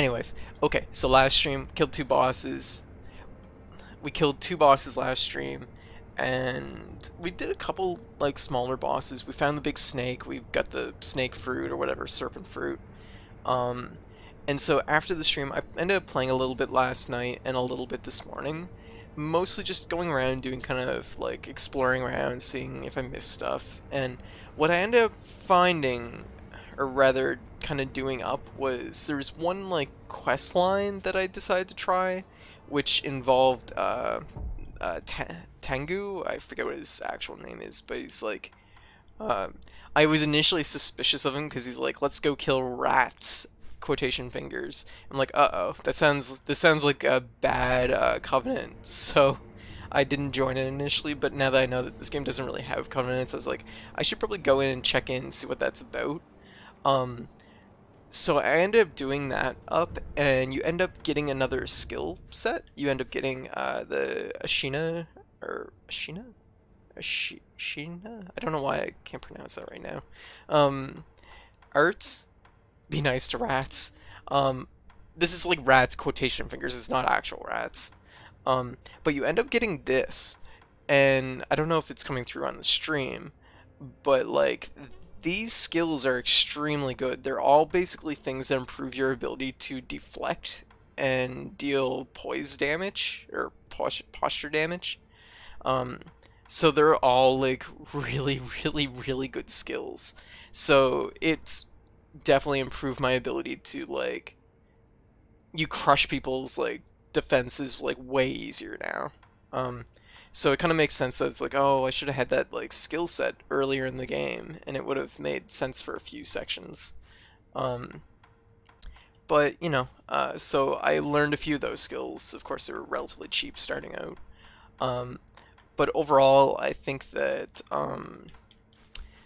Anyways, okay, so last stream, killed two bosses. We killed two bosses last stream, and we did a couple, like, smaller bosses. We found the big snake, we got the snake fruit, or whatever, serpent fruit. Um, and so after the stream, I ended up playing a little bit last night, and a little bit this morning. Mostly just going around, doing kind of, like, exploring around, seeing if I missed stuff. And what I ended up finding, or rather kind of doing up was there was one like quest line that I decided to try, which involved uh, uh, Tengu. I forget what his actual name is, but he's like. Uh, I was initially suspicious of him because he's like, "Let's go kill rats." Quotation fingers. I'm like, "Uh oh, that sounds this sounds like a bad uh, covenant." So. I didn't join it initially, but now that I know that this game doesn't really have covenants, I was like, I should probably go in and check in and see what that's about. Um, so I ended up doing that up, and you end up getting another skill set. You end up getting uh, the Ashina, or Ashina? Ashina? I don't know why I can't pronounce that right now. Um, arts? Be nice to rats. Um, this is like rats quotation fingers, it's not actual rats. Um, but you end up getting this, and I don't know if it's coming through on the stream, but like these skills are extremely good. They're all basically things that improve your ability to deflect and deal poise damage or posture damage. Um, so they're all like really, really, really good skills. So it's definitely improved my ability to like you crush people's like defenses like way easier now. Um, so it kind of makes sense that it's like, oh, I should have had that like skill set earlier in the game, and it would have made sense for a few sections. Um, but you know, uh, so I learned a few of those skills. Of course, they were relatively cheap starting out. Um, but overall, I think that um,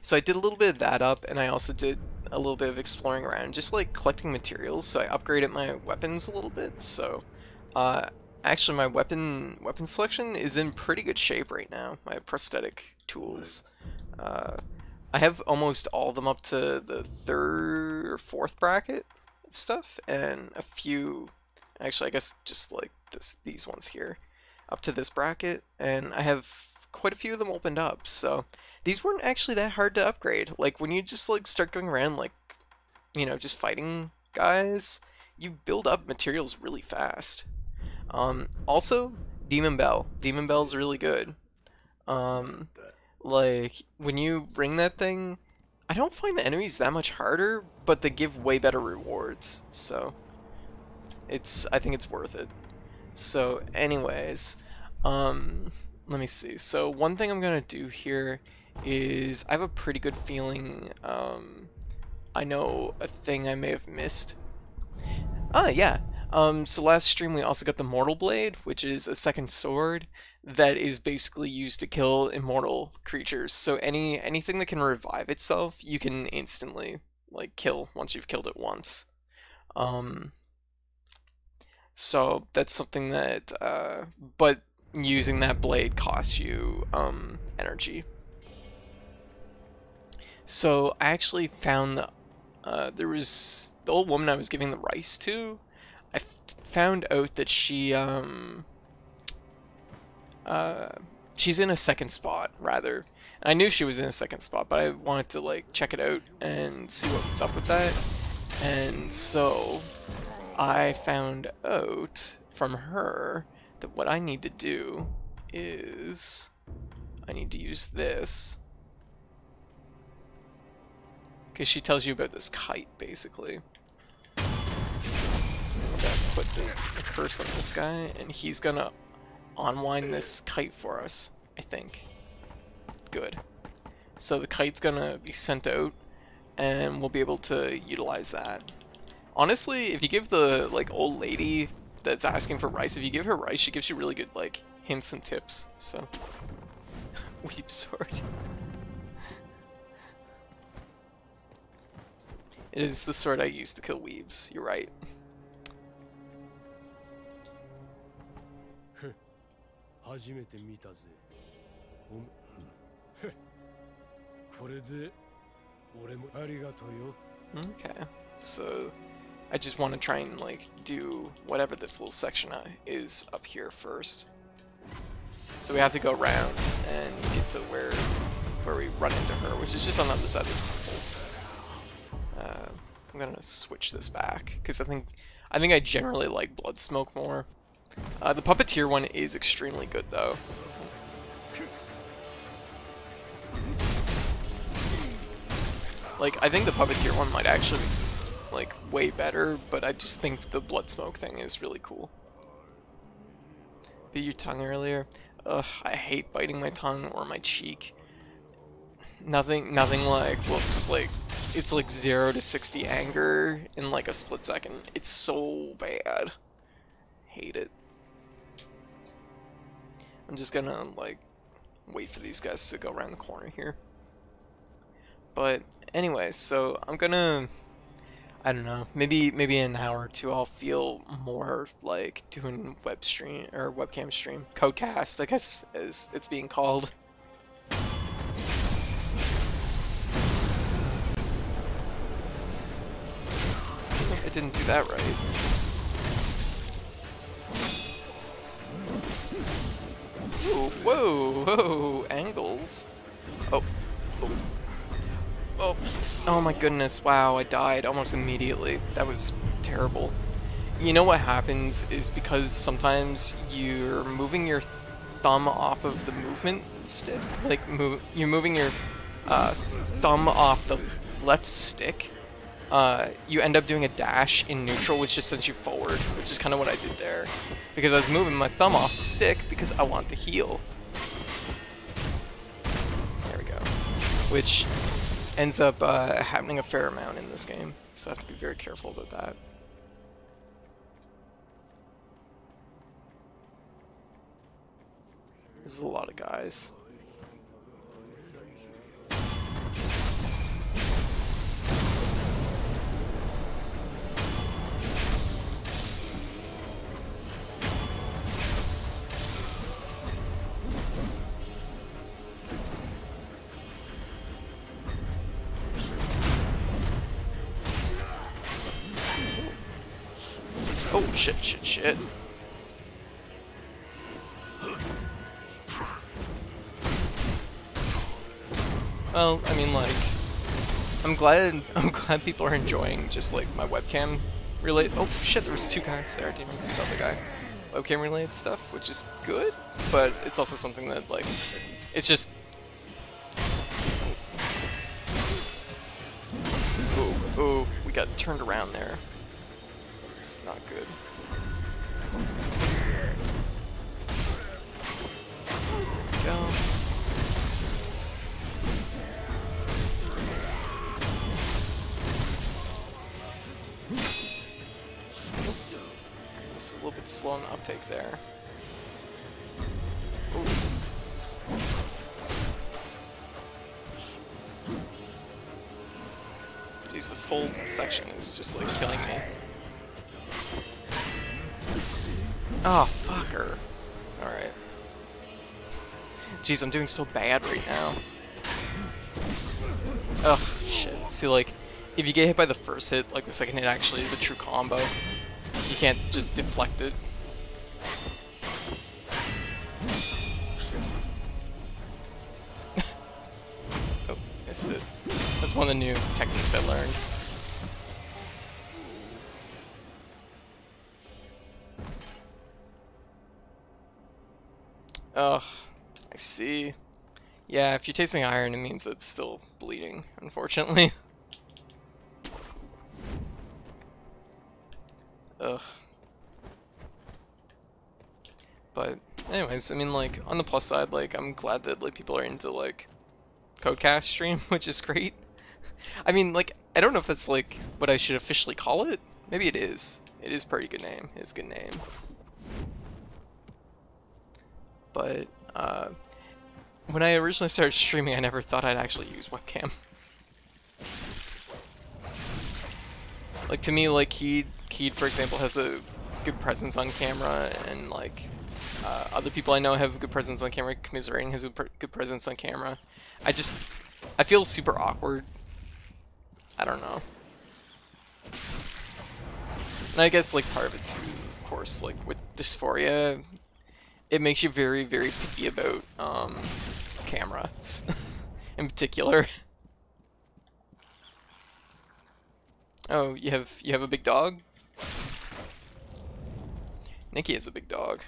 so I did a little bit of that up, and I also did a little bit of exploring around, just like collecting materials. So I upgraded my weapons a little bit. So uh, actually my weapon weapon selection is in pretty good shape right now. My prosthetic tools. Uh, I have almost all of them up to the third or fourth bracket of stuff, and a few, actually I guess just like this these ones here, up to this bracket, and I have quite a few of them opened up. So these weren't actually that hard to upgrade. Like when you just like start going around like, you know, just fighting guys, you build up materials really fast. Um, also, Demon Bell. Demon Bell's really good. Um, like, when you ring that thing, I don't find the enemies that much harder, but they give way better rewards, so it's, I think it's worth it. So, anyways, um, let me see. So, one thing I'm gonna do here is, I have a pretty good feeling, um, I know a thing I may have missed. Ah, yeah, um, so last stream we also got the Mortal Blade, which is a second sword that is basically used to kill immortal creatures. So any anything that can revive itself, you can instantly like kill once you've killed it once. Um, so that's something that, uh, but using that blade costs you um, energy. So I actually found uh, there was the old woman I was giving the rice to found out that she um uh she's in a second spot rather. I knew she was in a second spot, but I wanted to like check it out and see what was up with that. And so I found out from her that what I need to do is I need to use this because she tells you about this kite basically put this curse on this guy, and he's gonna unwind this kite for us, I think. Good. So the kite's gonna be sent out, and we'll be able to utilize that. Honestly, if you give the like old lady that's asking for rice, if you give her rice, she gives you really good like hints and tips. So, weep sword. it is the sword I use to kill weebs. You're right. 初めて見たぜおこれで俺もありがとうよ Okay, so I just want to try and like do whatever this little section uh, is up here first. So we have to go around and get to where where we run into her, which is just on the other side of this temple. Uh, I'm gonna switch this back because I think I think I generally like Blood Smoke more. Uh, the Puppeteer one is extremely good though. Like, I think the Puppeteer one might actually be, like, way better, but I just think the Blood Smoke thing is really cool. Bit your tongue earlier? Ugh, I hate biting my tongue or my cheek. Nothing, nothing like, well, just like, it's like 0 to 60 anger in like a split second. It's so bad. Hate it. I'm just gonna, like, wait for these guys to go around the corner here. But anyway, so I'm gonna I don't know, maybe maybe in an hour or two I'll feel more like doing web stream or webcam stream. Codecast, I guess as it's being called. I didn't do that right. Ooh, whoa, whoa, angles. Oh, oh. Oh, oh my goodness, wow, I died almost immediately. That was terrible. You know what happens is because sometimes you're moving your thumb off of the movement stick, like move, you're moving your uh, thumb off the left stick, uh, you end up doing a dash in neutral, which just sends you forward, which is kind of what I did there. Because I was moving my thumb off the stick because I want to heal. There we go. Which ends up uh, happening a fair amount in this game, so I have to be very careful about that. There's a lot of guys. Well, I mean, like, I'm glad, I'm glad people are enjoying just, like, my webcam related, oh, shit, there was two guys there, I didn't even see the other guy. Webcam related stuff, which is good, but it's also something that, like, it's just, ooh, ooh, we got turned around there. It's not good. Go. A little bit slow in uptake there. Jeez, this whole section is just like killing me. Oh, fucker. Alright. Jeez, I'm doing so bad right now. Ugh, shit. See, like, if you get hit by the first hit, like, the second hit actually is a true combo. You can't just deflect it. oh, missed it. That's one of the new techniques I learned. Ugh, I see. Yeah, if you're tasting iron, it means it's still bleeding, unfortunately. Ugh. But, anyways, I mean, like, on the plus side, like, I'm glad that, like, people are into, like, Codecast stream, which is great. I mean, like, I don't know if that's, like, what I should officially call it. Maybe it is. It is pretty good name. It's a good name but uh, when I originally started streaming, I never thought I'd actually use webcam. like to me, like Keed, Keed for example, has a good presence on camera, and like uh, other people I know have a good presence on camera. Commiserating has a good presence on camera. I just, I feel super awkward. I don't know. And I guess like part of it too is of course like with dysphoria, it makes you very very picky about um, cameras in particular. Oh, you have you have a big dog? Nikki is a big dog.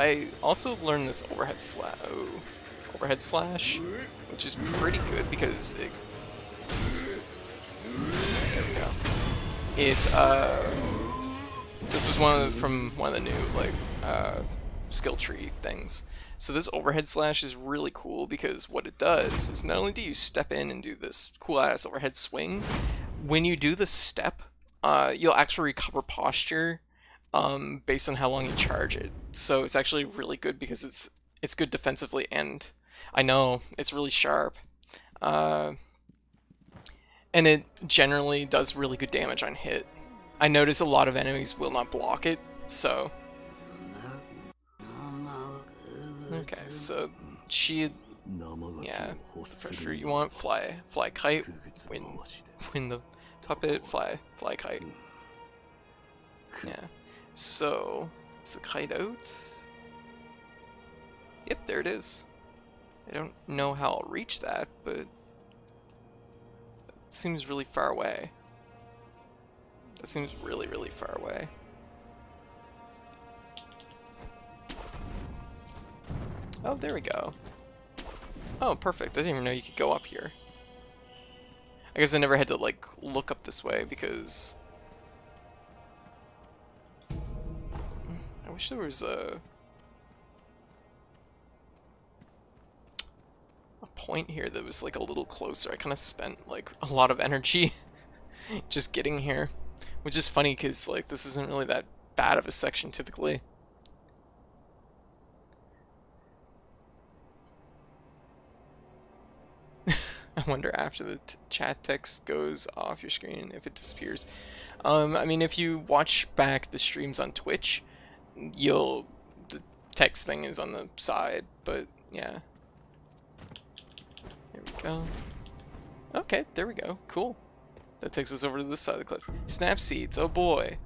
I also learned this overhead slash, oh, overhead slash, which is pretty good because it. There we go. It uh, this is one of the, from one of the new like uh, skill tree things. So this overhead slash is really cool because what it does is not only do you step in and do this cool ass overhead swing, when you do the step, uh, you'll actually recover posture um, based on how long you charge it. So it's actually really good because it's it's good defensively and I know it's really sharp. Uh, and it generally does really good damage on hit. I notice a lot of enemies will not block it, so... Okay, so she... Yeah, pressure you want, fly, fly kite, win, win the puppet, fly, fly kite. Yeah. So, is the kite out? Yep, there it is. I don't know how I'll reach that, but it seems really far away. That seems really, really far away. Oh, there we go. Oh, perfect. I didn't even know you could go up here. I guess I never had to, like, look up this way because wish there was a a point here that was like a little closer. I kind of spent like a lot of energy just getting here, which is funny because like this isn't really that bad of a section typically. I wonder after the chat text goes off your screen if it disappears. Um, I mean, if you watch back the streams on Twitch, you'll the text thing is on the side, but yeah. There we go. Okay, there we go. Cool. That takes us over to this side of the cliff. Snap seeds, oh boy.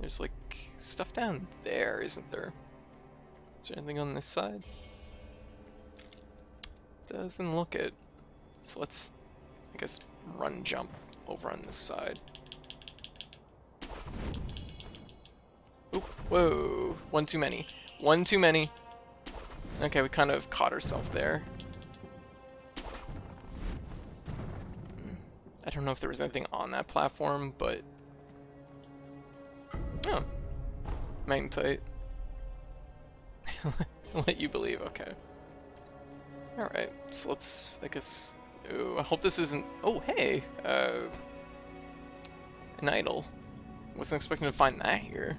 There's like stuff down there, isn't there? Is there anything on this side? Doesn't look it. So let's, I guess, run jump over on this side. Whoa, one too many. One too many. Okay, we kind of caught ourselves there. I don't know if there was anything on that platform, but... Oh. Magnetite. Let you believe, okay. Alright, so let's, I guess... Ooh, I hope this isn't... Oh, hey! Uh, an idol. Wasn't expecting to find that here.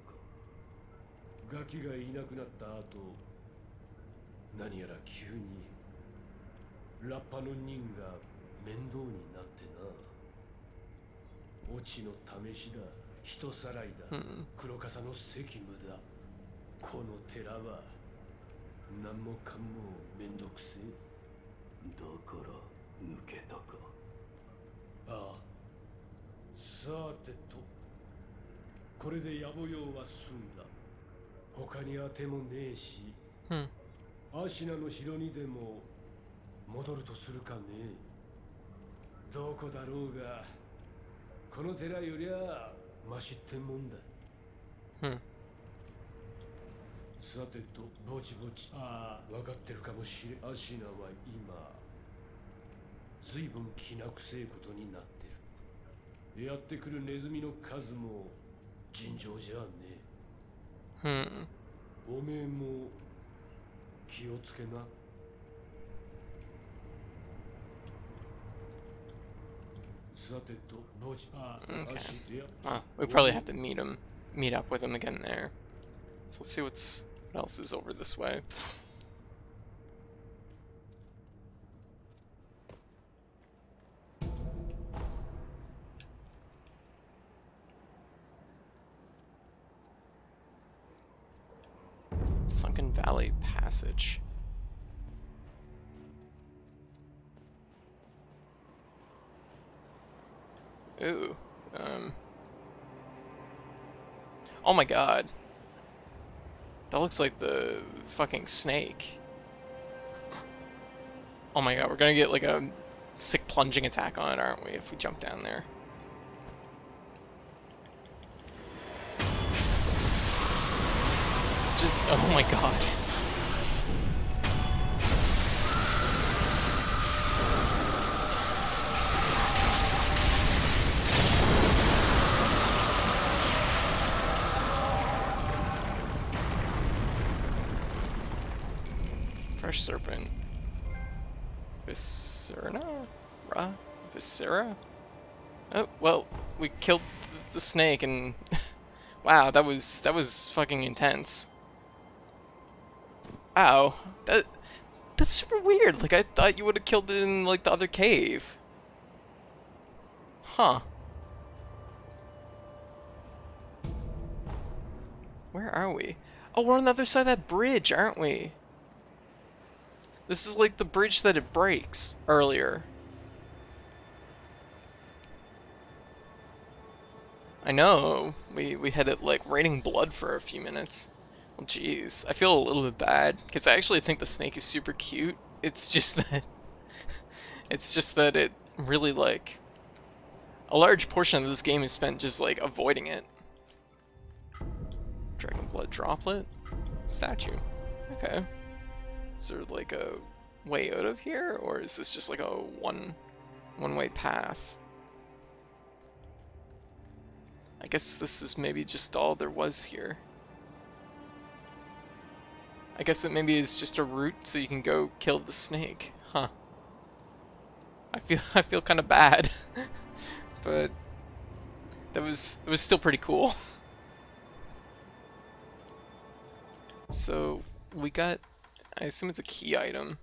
ガキがいなくなった後何やら急にラッパの人が面倒になってな。オチの試しだ。人さらいだ、Hmm. 黒笠の責務だ。この寺は何もかもめんどくせえ。だから抜けたか。ああ。さてと。これで野暮用は済んだ他に当てもねえし Hmm. アシナの城にでも戻るとするかね。どこだろうがこの寺よりゃマシってもんだ。Hmm. さてとぼちぼちああ。分かってるかもしれアシナは今随分気なくせえことになってる。やってくるネズミの数も尋常じゃね Hmm. えおめえも気をつけなさてとぼちああ Okay. アシいや Oh, we probably have to meet him, meet up with him again there. So let's see what's what else is over this way. Valley Passage. Ooh, um. Oh my god. That looks like the fucking snake. Oh my god, we're gonna get like a sick plunging attack on it, aren't we, if we jump down there? Oh my god. Fresh serpent. Viscerna? Ra? Viscera? Oh, well, we killed the snake and... wow, that was, that was fucking intense. Wow, that, that's super weird. Like, I thought you would have killed it in, like, the other cave. Huh. Where are we? Oh, we're on the other side of that bridge, aren't we? This is like the bridge that it breaks earlier. I know. We we had it like raining blood for a few minutes. Jeez. I feel a little bit bad because I actually think the snake is super cute. It's just that it's just that it really like a large portion of this game is spent just like avoiding it. Dragon blood droplet statue. Okay. Is there like a way out of here, or is this just like a one one-way path? I guess this is maybe just all there was here. I guess it maybe is just a route so you can go kill the snake. Huh. I feel I feel kind of bad. but that was it was still pretty cool. So, we got I assume it's a key item.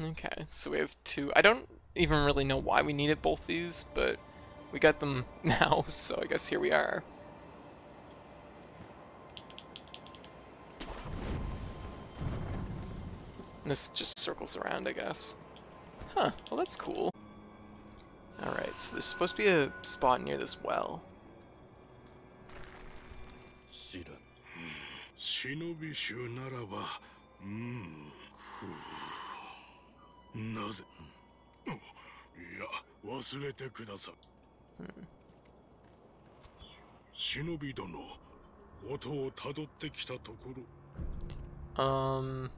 Okay, so we have two. I don't even really know why we needed both these, but we got them now, so I guess here we are. This just circles around, I guess. Huh, well that's cool. Alright, so there's supposed to be a spot near this well. Shinobi-shu naraba, mm, なぜいや忘れてください、忍び殿音をたどってきたところ。Um,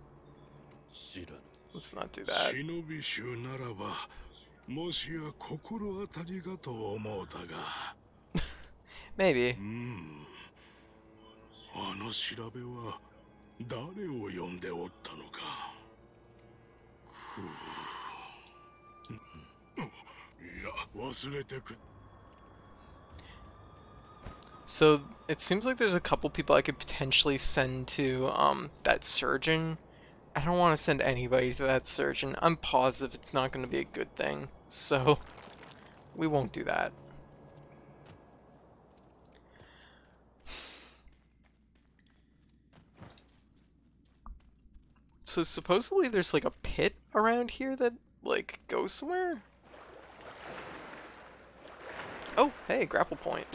知らぬ let's not do that. 忍び衆ならばもしや心当たりがと思うたが。Maybe. うん。あの調べは誰を呼んでおったのか。くういや忘れてく So it seems like there's a couple people I could potentially send to um, that surgeon. I don't want to send anybody to that surgeon. I'm positive it's not going to be a good thing. So we won't do that. So supposedly there's like a pit around here that like goes somewhere? Oh, hey, grapple point.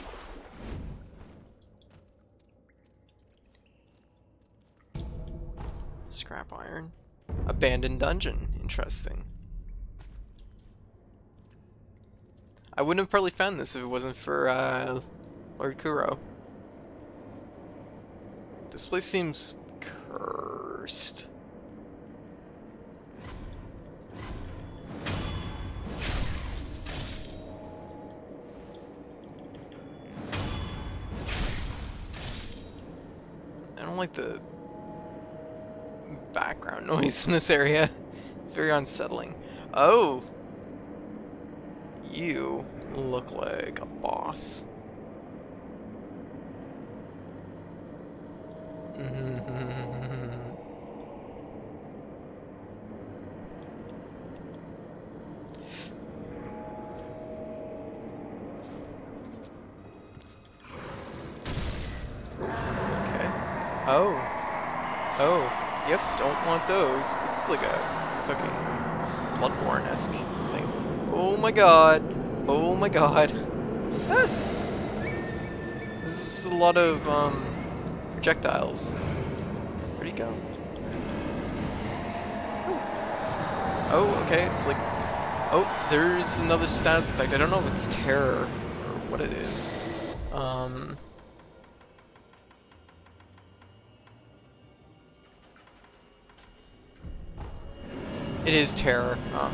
Scrap iron. Abandoned dungeon. Interesting. I wouldn't have probably found this if it wasn't for uh, Lord Kuro. This place seems cursed. Don't like the background noise in this area. It's very unsettling. Oh! You look like a boss. okay. Oh. Oh. Yep, don't want those. This is like a fucking Bloodborne-esque thing. Oh my god. Oh my god. Ah. This is a lot of, um, projectiles. Where'd he go? Oh, okay, it's like... Oh, there's another status effect. I don't know if it's terror or what it is. Um... It is terror. Oh,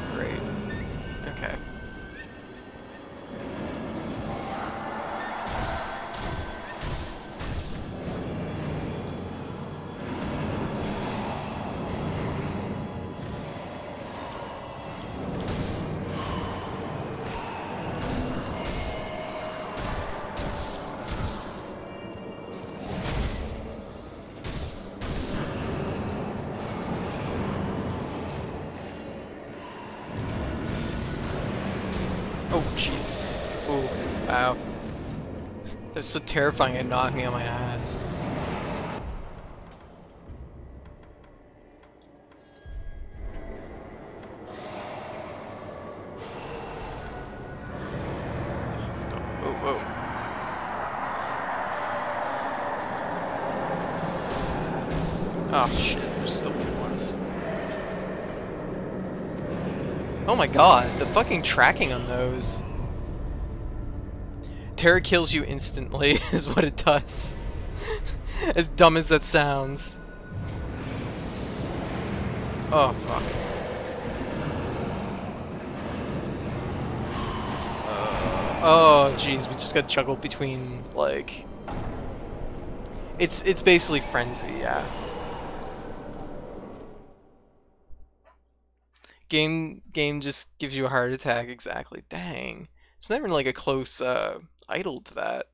terrifying and knocked me on my ass. Oh. Oh, oh. oh shit, there's still ones. Oh my god, the fucking tracking on those. Terror kills you instantly, is what it does. as dumb as that sounds. Oh, fuck. Uh, oh, jeez, we just got juggled between, like... It's, it's basically frenzy, yeah. game game just gives you a heart attack exactly dang there's never like a close uh idol to that.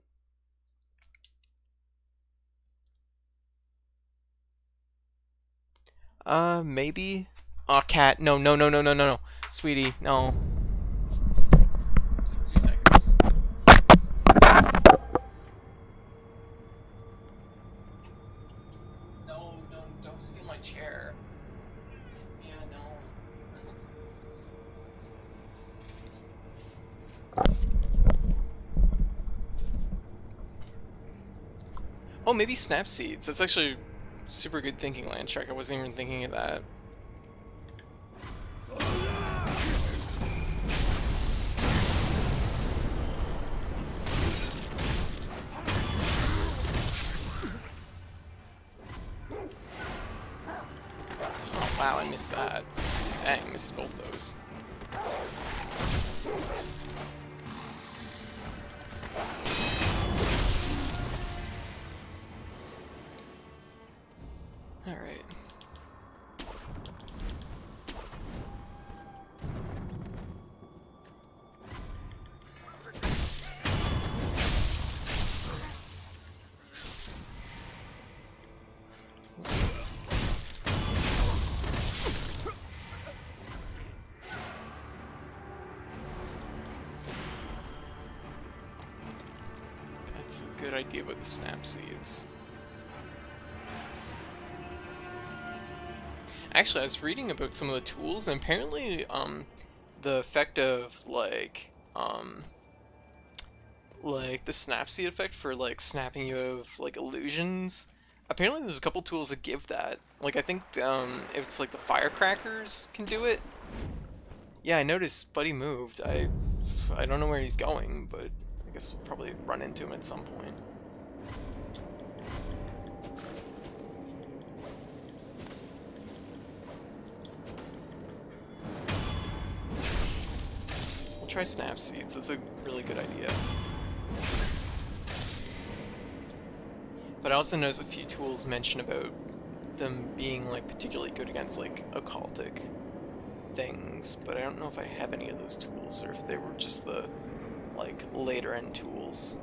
Uh maybe? Oh cat. No no no no no no no. Sweetie no Oh, maybe snap seeds. That's actually super good thinking, Landshark. I wasn't even thinking of that. Oh, wow, I missed that. Dang, missed both those. The snap seeds. Actually, I was reading about some of the tools, and apparently, um, the effect of like, um, like the snap seed effect for like snapping you of like illusions. Apparently, there's a couple tools that give that. Like, I think um, it's like the firecrackers can do it. Yeah, I noticed Buddy moved. I, I don't know where he's going, but I guess we'll probably run into him at some point. Try snap seeds. That's a really good idea. But I also noticed a few tools mention about them being like particularly good against like occultic things, but I don't know if I have any of those tools or if they were just the like later end tools.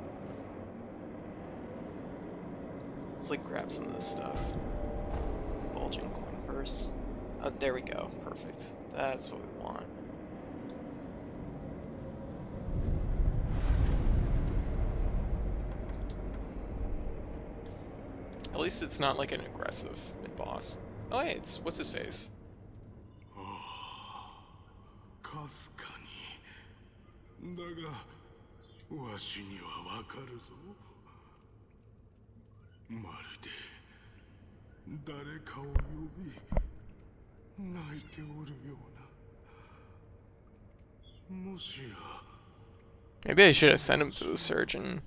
Let's like grab some of this stuff. Bulging coin purse. Oh, there we go. Perfect. That's what we want. At least it's not like an aggressive boss. Oh hey, it's what's his face? Maybe I should have sent him to the surgeon.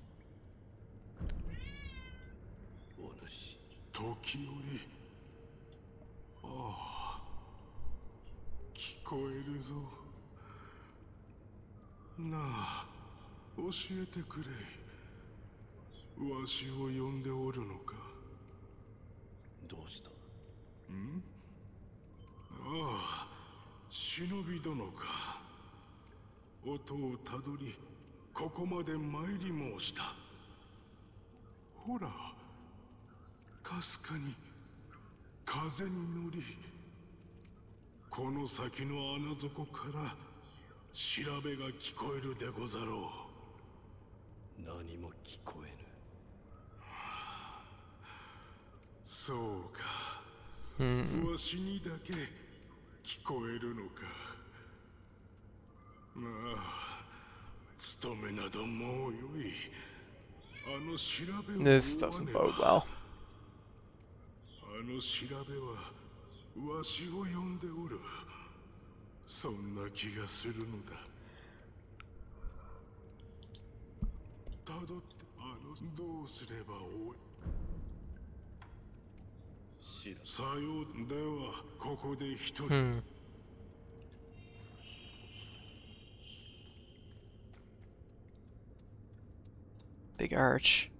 時折。ああ聞こえるぞ。なあ教えてくれ。わしを呼んでおるのか。どうした？ああ忍び殿か。音をたどりここまで参り申した。ほらかすかに風に乗りこの先の穴底から調べが聞こえるでござろ何も聞こえぬ。うそうか。Hmm. わしにだけ聞こえるのか。まあ勤めなどもうよい。あの調べを This doesn't bode well. あの調べはわしを呼んでおるそんな気がするのだたどってあのどうすればおい？さようではここで一人、Hmm. Big arch. Oh, we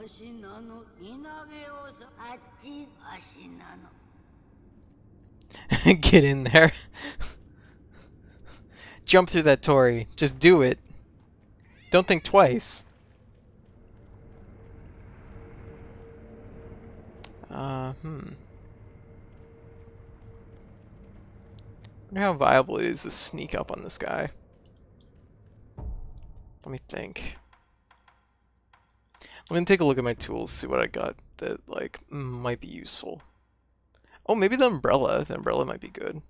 足なの稲毛をさあっち足なの Get in there. Jump through that torii! Just do it. Don't think twice. Uh, hmm. wonder how viable it is to sneak up on this guy. Let me think. I'm gonna take a look at my tools, see what I got that, like, mm, might be useful. Oh, maybe the umbrella. The umbrella might be good.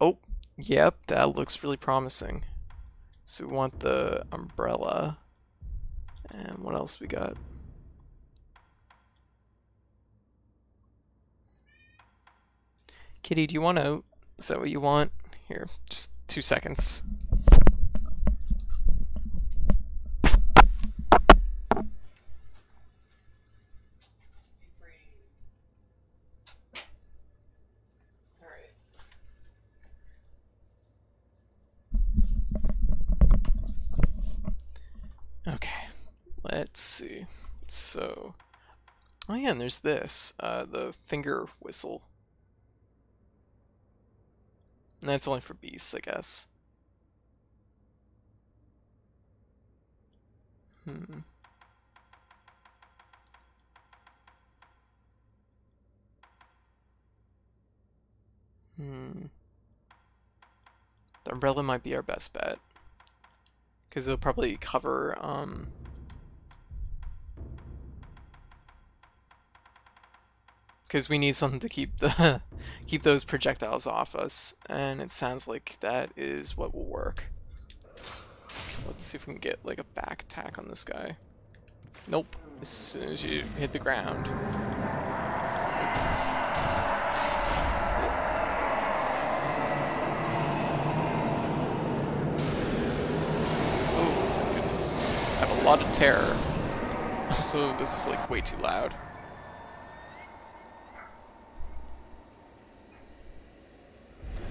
Oh, yep, that looks really promising. So we want the umbrella. And what else we got? Kitty, do you want out? Is that what you want? Here, just two seconds. Alright. let's see. So, oh yeah, and there's this, uh, the finger whistle. And that's only for beasts, I guess. Hmm. Hmm. The umbrella might be our best bet. Because it'll probably cover, um... Because we need something to keep the keep those projectiles off us, and it sounds like that is what will work. Let's see if we can get like a back attack on this guy. Nope. As soon as you hit the ground. Oh goodness. I have a lot of terror. Also, this is like way too loud.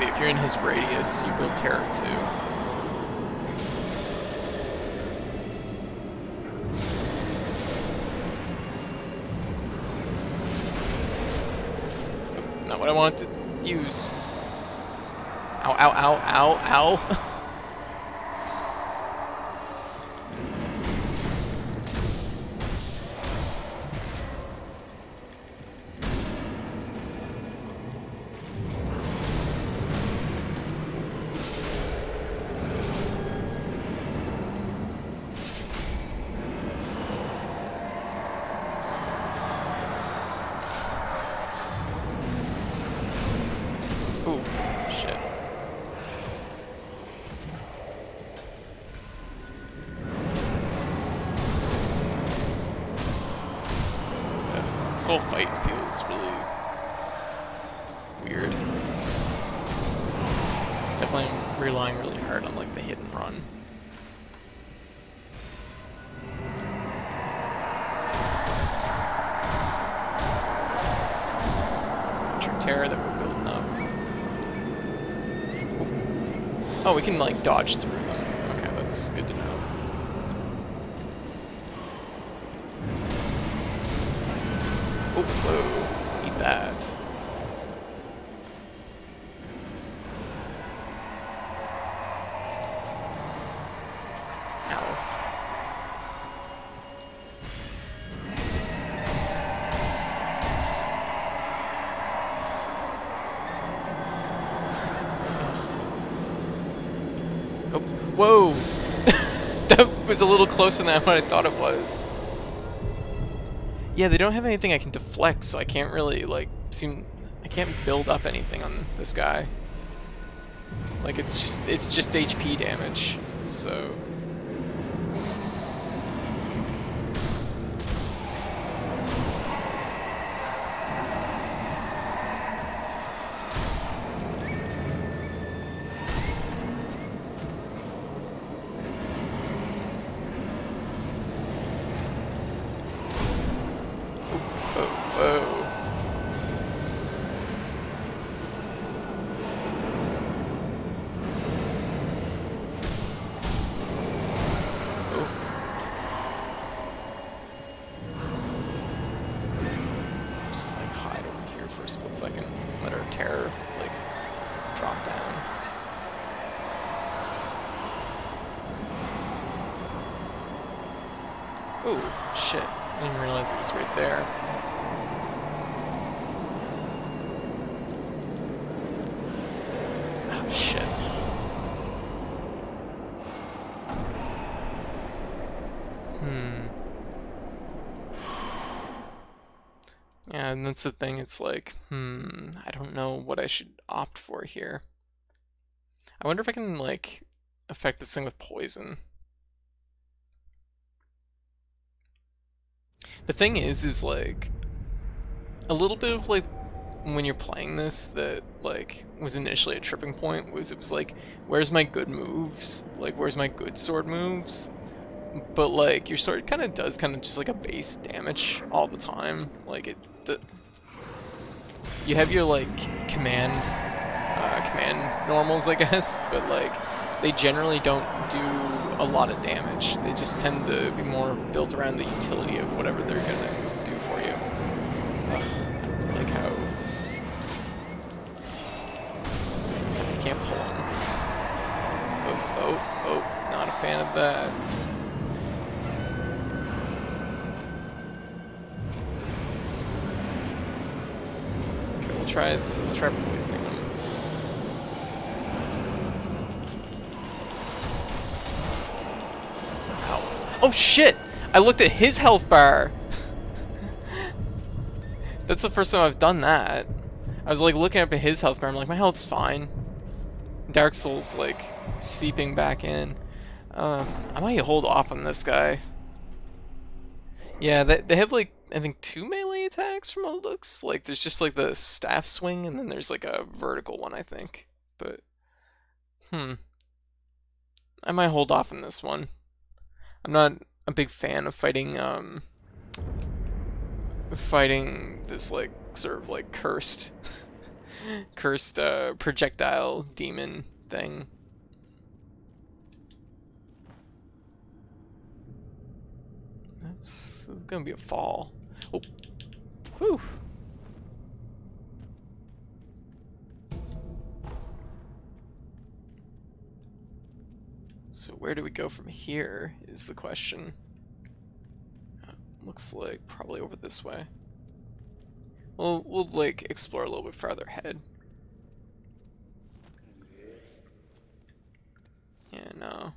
See. If you're in his radius, you build terror too. Not what I want to use. Ow, ow, ow, ow, ow. Oh, we can like dodge through a little closer than what I thought it was. Yeah, they don't have anything I can deflect, so I can't really, like, seem... I can't build up anything on this guy. Like, it's just, it's just HP damage, so... Didn't it was right there. Oh, shit. Hmm. Yeah, and that's the thing, it's like, hmm, I don't know what I should opt for here. I wonder if I can, like, affect this thing with poison. The thing is, is like a little bit of like when you're playing this that like was initially a tripping point was it was like where's my good moves? Like where's my good sword moves? But like your sword kind of does kind of just like a base damage all the time. Like it the, you have your like command uh, command normals I guess but like they generally don't do a lot of damage. They just tend to be more built around the utility of whatever they're gonna do for you. Like how this I can't pull him oh oh oh not a fan of that. Okay, we'll try we'll try poisoning him. Oh shit! I looked at his health bar. That's the first time I've done that. I was like looking up at his health bar. I'm like, my health's fine. Dark Souls like seeping back in. Uh, I might hold off on this guy. Yeah, they they have like I think two melee attacks from what looks like. There's just like the staff swing, and then there's like a vertical one, I think. But hmm, I might hold off on this one. I'm not a big fan of fighting um fighting this like sort of like cursed cursed uh, projectile demon thing. That's, that's gonna be a fall. Oh, whew. So where do we go from here is the question. Looks like probably over this way. We'll, we'll like explore a little bit farther ahead. Yeah, no.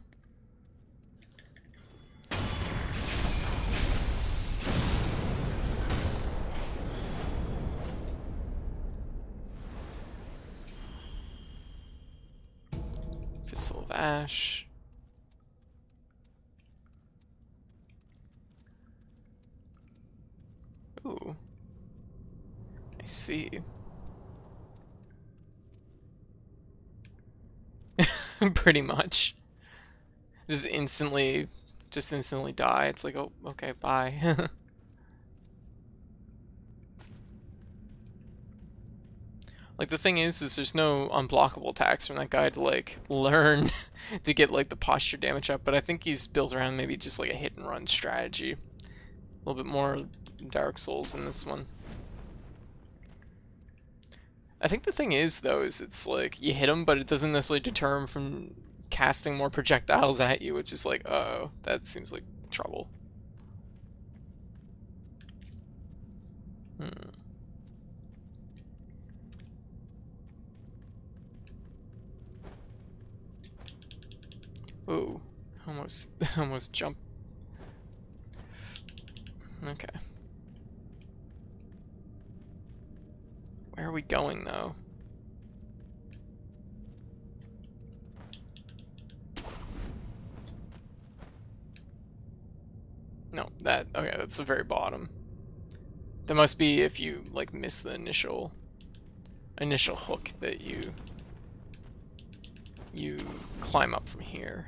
Fistful of Ash. Ooh. I see. Pretty much. Just instantly, just instantly die. It's like, oh, okay, bye. like the thing is, is there's no unblockable attacks from that guy to like learn to get like the posture damage up. But I think he's built around maybe just like a hit and run strategy. A little bit more Dark Souls in this one. I think the thing is, though, is it's like you hit them, but it doesn't necessarily deter them from casting more projectiles at you, which is like, uh oh, that seems like trouble. Hmm. Ooh, almost, almost jump. Okay. Where are we going, though? No, that, okay, that's the very bottom. That must be if you, like, miss the initial, initial hook that you, you climb up from here.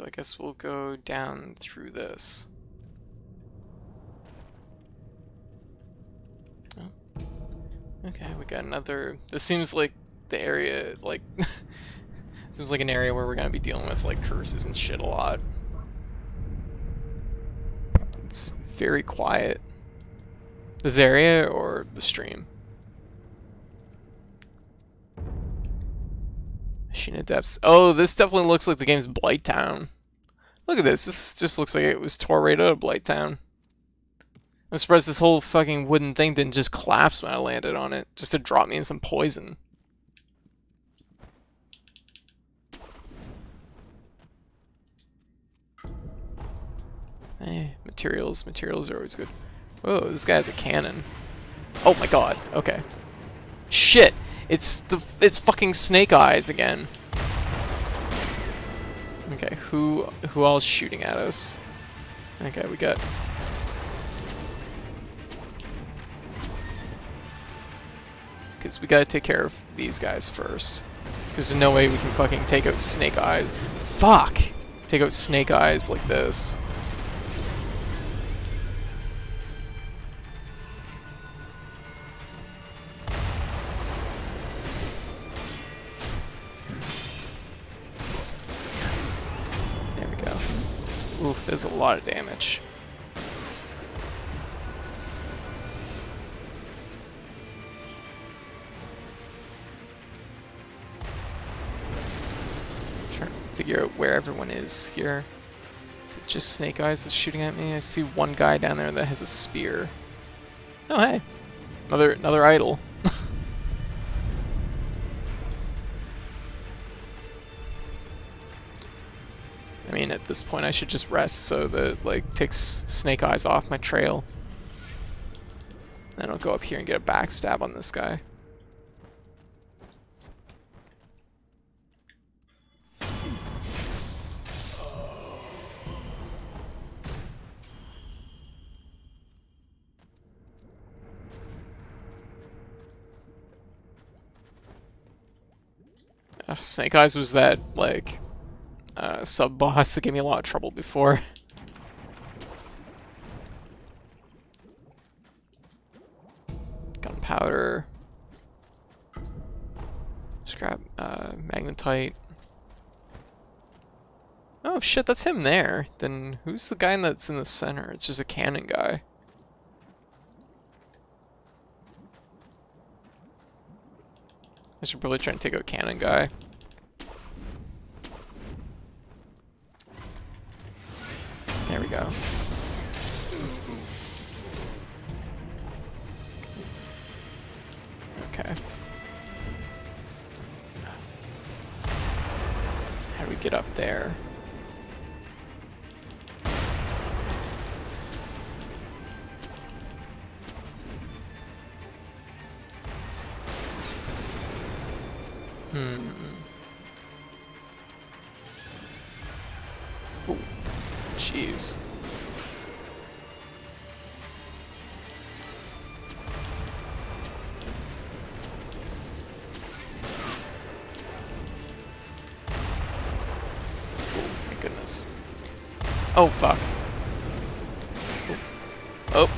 So I guess we'll go down through this. Oh. Okay, we got another... This seems like the area, like... seems like an area where we're gonna be dealing with, like, curses and shit a lot. It's very quiet. This area or the stream? Ashina Depths. Oh, this definitely looks like the game's Blighttown. Look at this. This just looks like it was tore right out of Blighttown. I'm surprised this whole fucking wooden thing didn't just collapse when I landed on it, just to drop me in some poison. Hey, materials. Materials are always good. Whoa, this guy has a cannon. Oh my god. Okay. Shit. It's the it's fucking Snake Eyes again. Okay, who who else shooting at us? Okay, we got Because we gotta take care of these guys first. Because there's no way we can fucking take out Snake Eyes. Fuck! Take out Snake Eyes like this. Lot of damage. Trying to figure out where everyone is here. Is it just Snake Eyes that's shooting at me? I see one guy down there that has a spear. Oh hey, another another idol. This point, I should just rest so that like takes Snake Eyes off my trail. Then I'll go up here and get a backstab on this guy. Uh, Snake Eyes was that like uh, sub boss that gave me a lot of trouble before. Gunpowder. Scrap uh, magnetite. Oh shit, that's him there. Then who's the guy that's in the center? It's just a cannon guy. I should probably try and take out cannon guy. Go. Okay. How do we get up there? Oh fuck. Oh.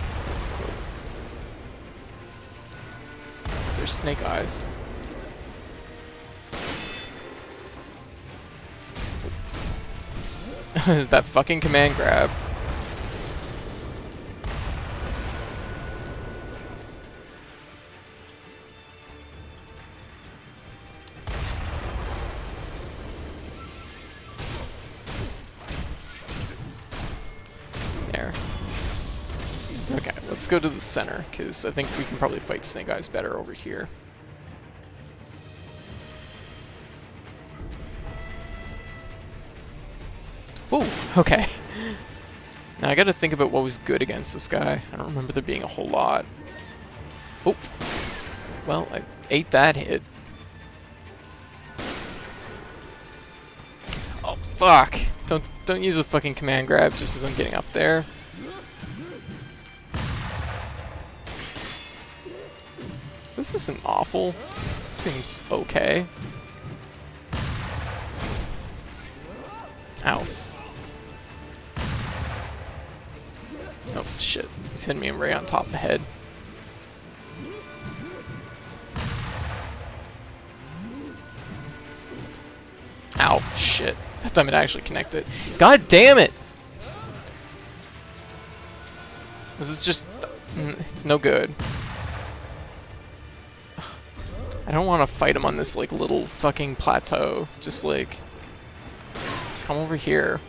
There's snake eyes. that fucking command grab. Go to the center, because I think we can probably fight Snake Eyes better over here. Ooh, okay. Now I gotta think about what was good against this guy. I don't remember there being a whole lot. Oh. Well, I ate that hit. Oh, fuck. Don't don't use a fucking command grab just as I'm getting up there. This isn't awful. Seems okay. Ow. Oh shit, he's hitting me right on top of the head. Ow, shit. That time it actually connected. God damn it! This is just... mm, It's no good. I don't want to fight him on this, like, little fucking plateau. Just, like... Come over here.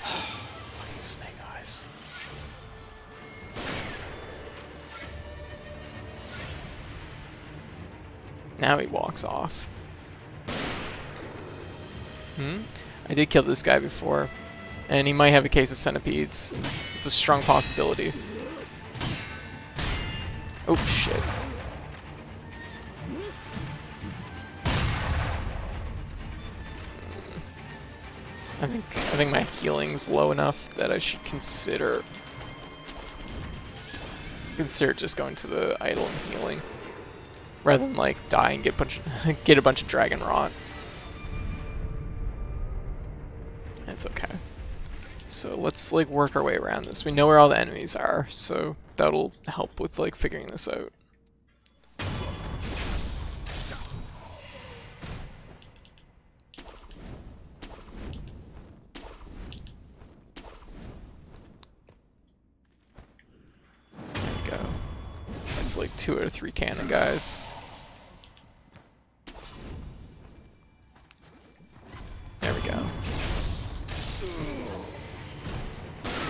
fucking snake eyes. Now he walks off. Hmm? I did kill this guy before. And he might have a case of centipedes. It's a strong possibility. Healing's low enough that I should consider consider just going to the idol and healing rather than like die and get a bunch of, get a bunch of dragon rot. It's okay. So let's like work our way around this. We know where all the enemies are, so that'll help with like figuring this out. Like two of three cannon guys. There we go.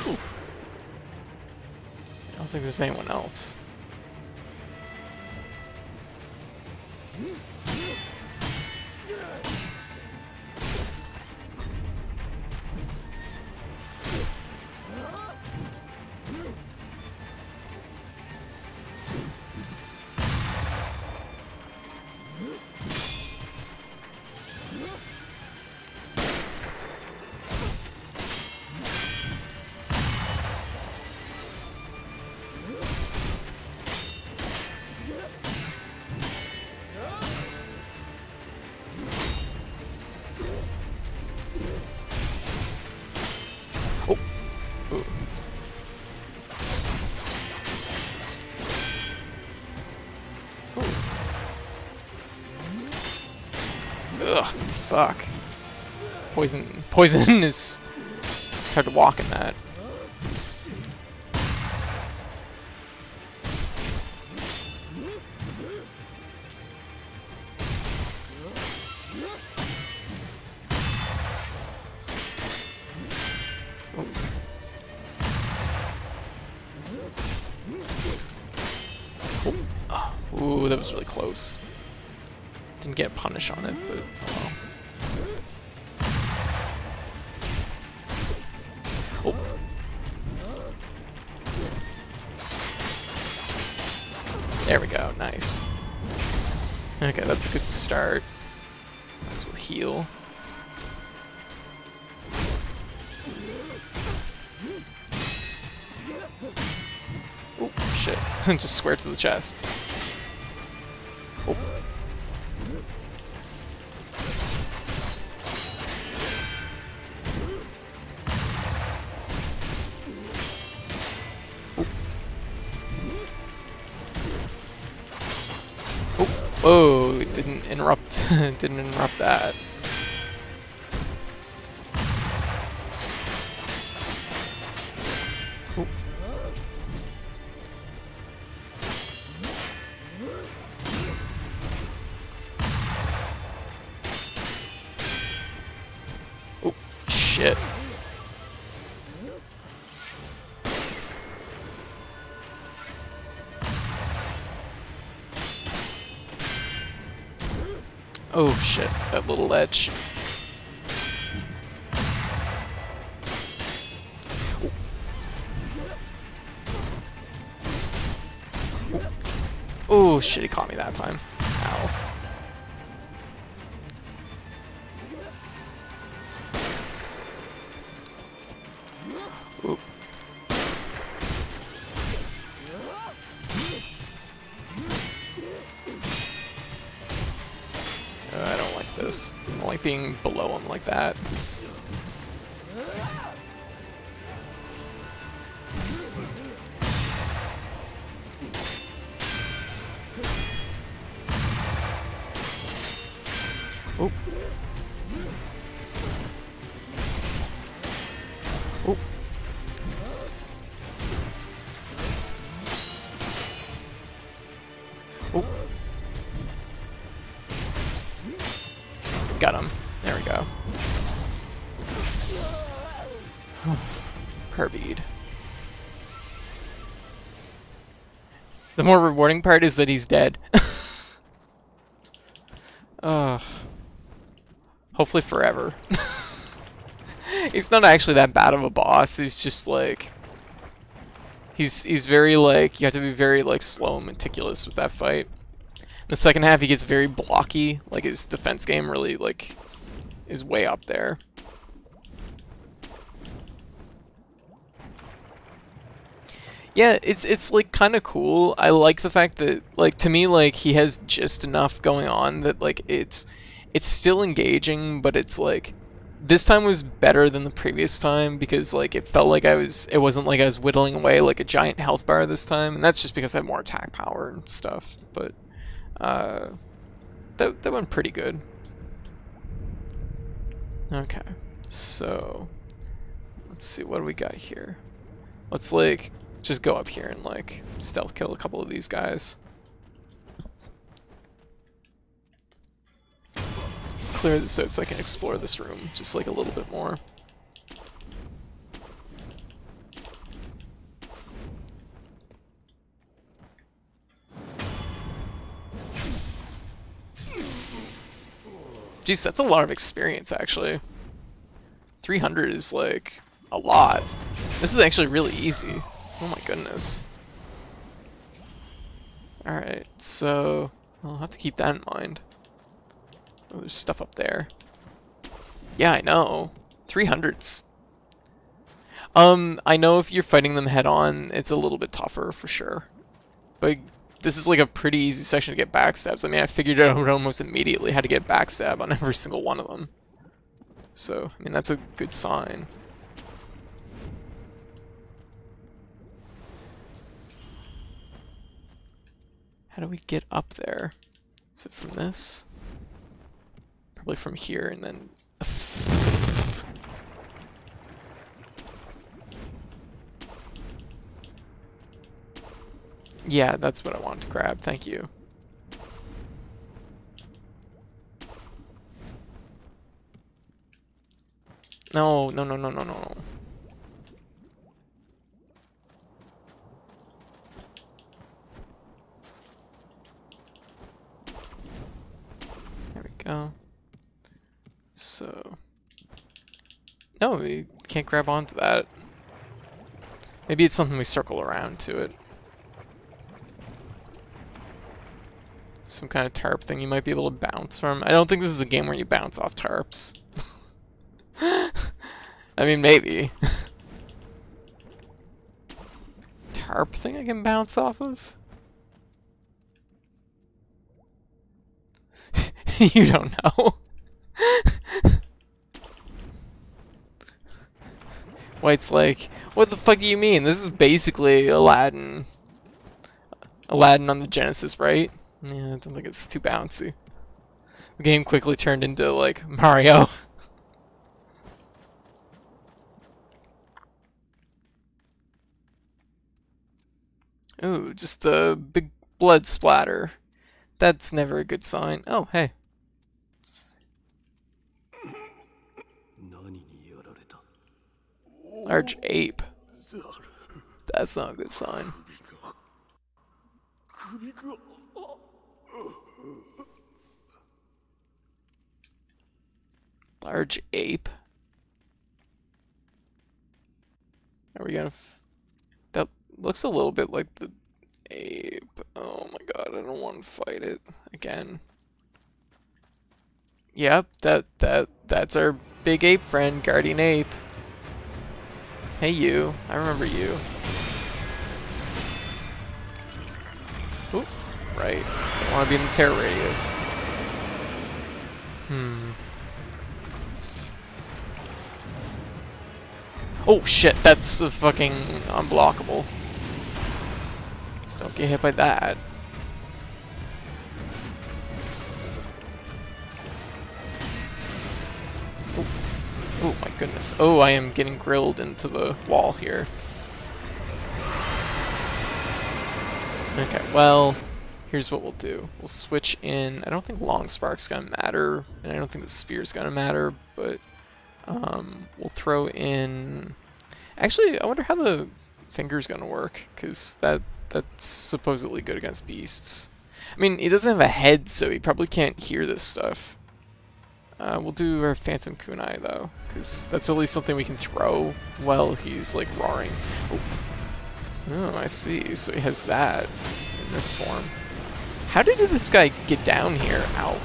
Oof. I don't think there's anyone else. Poison, is, it's hard to walk in that. Just square to the chest. Oh. Oh, oh, it didn't interrupt, didn't interrupt that. Oh shit, that little ledge. Oh shit, he caught me that time. Being below him like that. Rewarding part is that he's dead. Ugh. Hopefully forever. he's not actually that bad of a boss, he's just like... He's he's very like you have to be very like slow and meticulous with that fight. In the second half, he gets very blocky. Like his defense game really like is way up there. Yeah, it's it's like kind of cool. I like the fact that like to me like he has just enough going on that like it's it's still engaging, but it's like this time was better than the previous time because like it felt like I was it wasn't like I was whittling away like a giant health bar this time, and that's just because I had more attack power and stuff. But uh, that that went pretty good. Okay, so let's see what do we got here. Let's like just go up here and like stealth kill a couple of these guys. Clear this out so I can explore this room just like a little bit more. Jeez, that's a lot of experience actually. 300 is like a lot. This is actually really easy. Oh my goodness. Alright, so I'll have to keep that in mind. Oh, there's stuff up there. Yeah, I know. 300s. Um, I know if you're fighting them head on, it's a little bit tougher for sure. But this is like a pretty easy section to get backstabs. I mean, I figured out almost immediately how to get backstab on every single one of them. So, I mean, that's a good sign. How do we get up there? Is it from this? Probably from here and then... yeah, that's what I wanted to grab, thank you. No, no, no, no, no, no. Go. So... No, we can't grab onto that. Maybe it's something we circle around to it. Some kind of tarp thing you might be able to bounce from. I don't think this is a game where you bounce off tarps. I mean, maybe. tarp thing I can bounce off of? you don't know. White's like, what the fuck do you mean? This is basically Aladdin. Aladdin on the Genesis, right? Yeah, I don't think it's too bouncy. The game quickly turned into, like, Mario. Ooh, just a big blood splatter. That's never a good sign. Oh, hey. Large ape. That's not a good sign. Large ape. Are we gonna... that looks a little bit like the ape. Oh my god, I don't want to fight it again. Yep, that that that's our big ape friend, Guardian Ape. Hey you, I remember you. Oop, right. Don't want to be in the terror radius. Hmm. Oh shit, that's fucking unblockable. Don't get hit by that. Oh my goodness. Oh, I am getting grilled into the wall here. Okay, well, here's what we'll do. We'll switch in. I don't think Long Spark's gonna matter, and I don't think the Spear's gonna matter, but um, we'll throw in... Actually, I wonder how the finger's gonna work, because that that's supposedly good against beasts. I mean, he doesn't have a head, so he probably can't hear this stuff. Uh, we'll do our Phantom Kunai, though, because that's at least something we can throw while he's, like, roaring. Oh. Oh, I see. So he has that in this form. How did this guy get down here? Ow.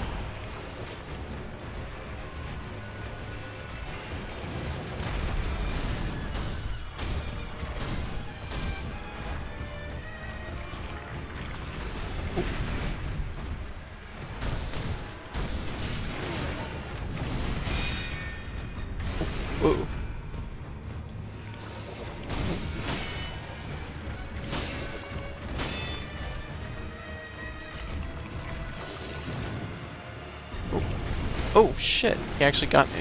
Actually got me.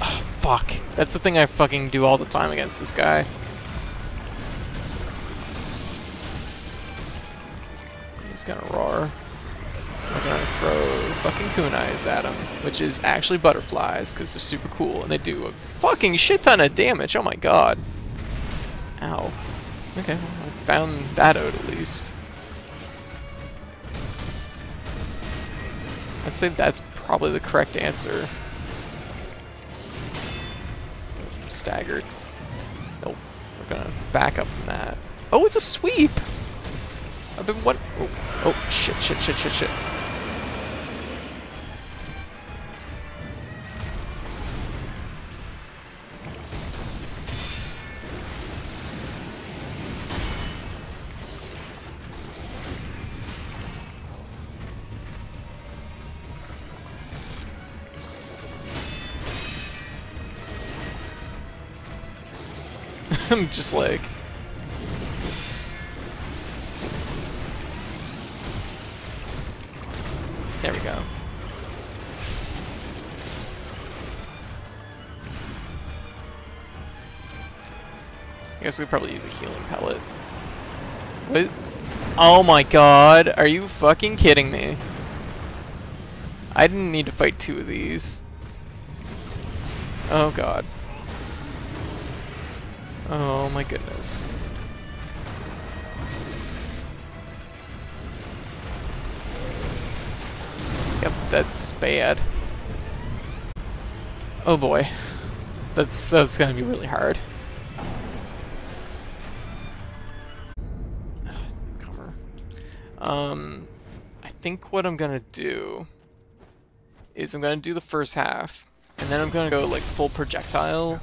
Oh, fuck. That's the thing I fucking do all the time against this guy. He's gonna roar. I'm gonna throw fucking kunais at him, which is actually butterflies, because they're super cool, and they do a fucking shit ton of damage, oh my god. Ow. Okay, well, I found that out at least. I'd say that's probably the correct answer. Staggered. Nope. We're gonna back up from that. Oh, it's a sweep! I've been what? Oh, oh, shit, shit, shit, shit, shit. I'm just like... There we go. I guess we probably use a healing pellet. What? Oh my god, are you fucking kidding me? I didn't need to fight two of these. Oh god. Oh my goodness. Yep, that's bad. Oh boy. That's that's gonna be really hard. Cover. Um I think what I'm gonna do is I'm gonna do the first half, and then I'm gonna go like full projectile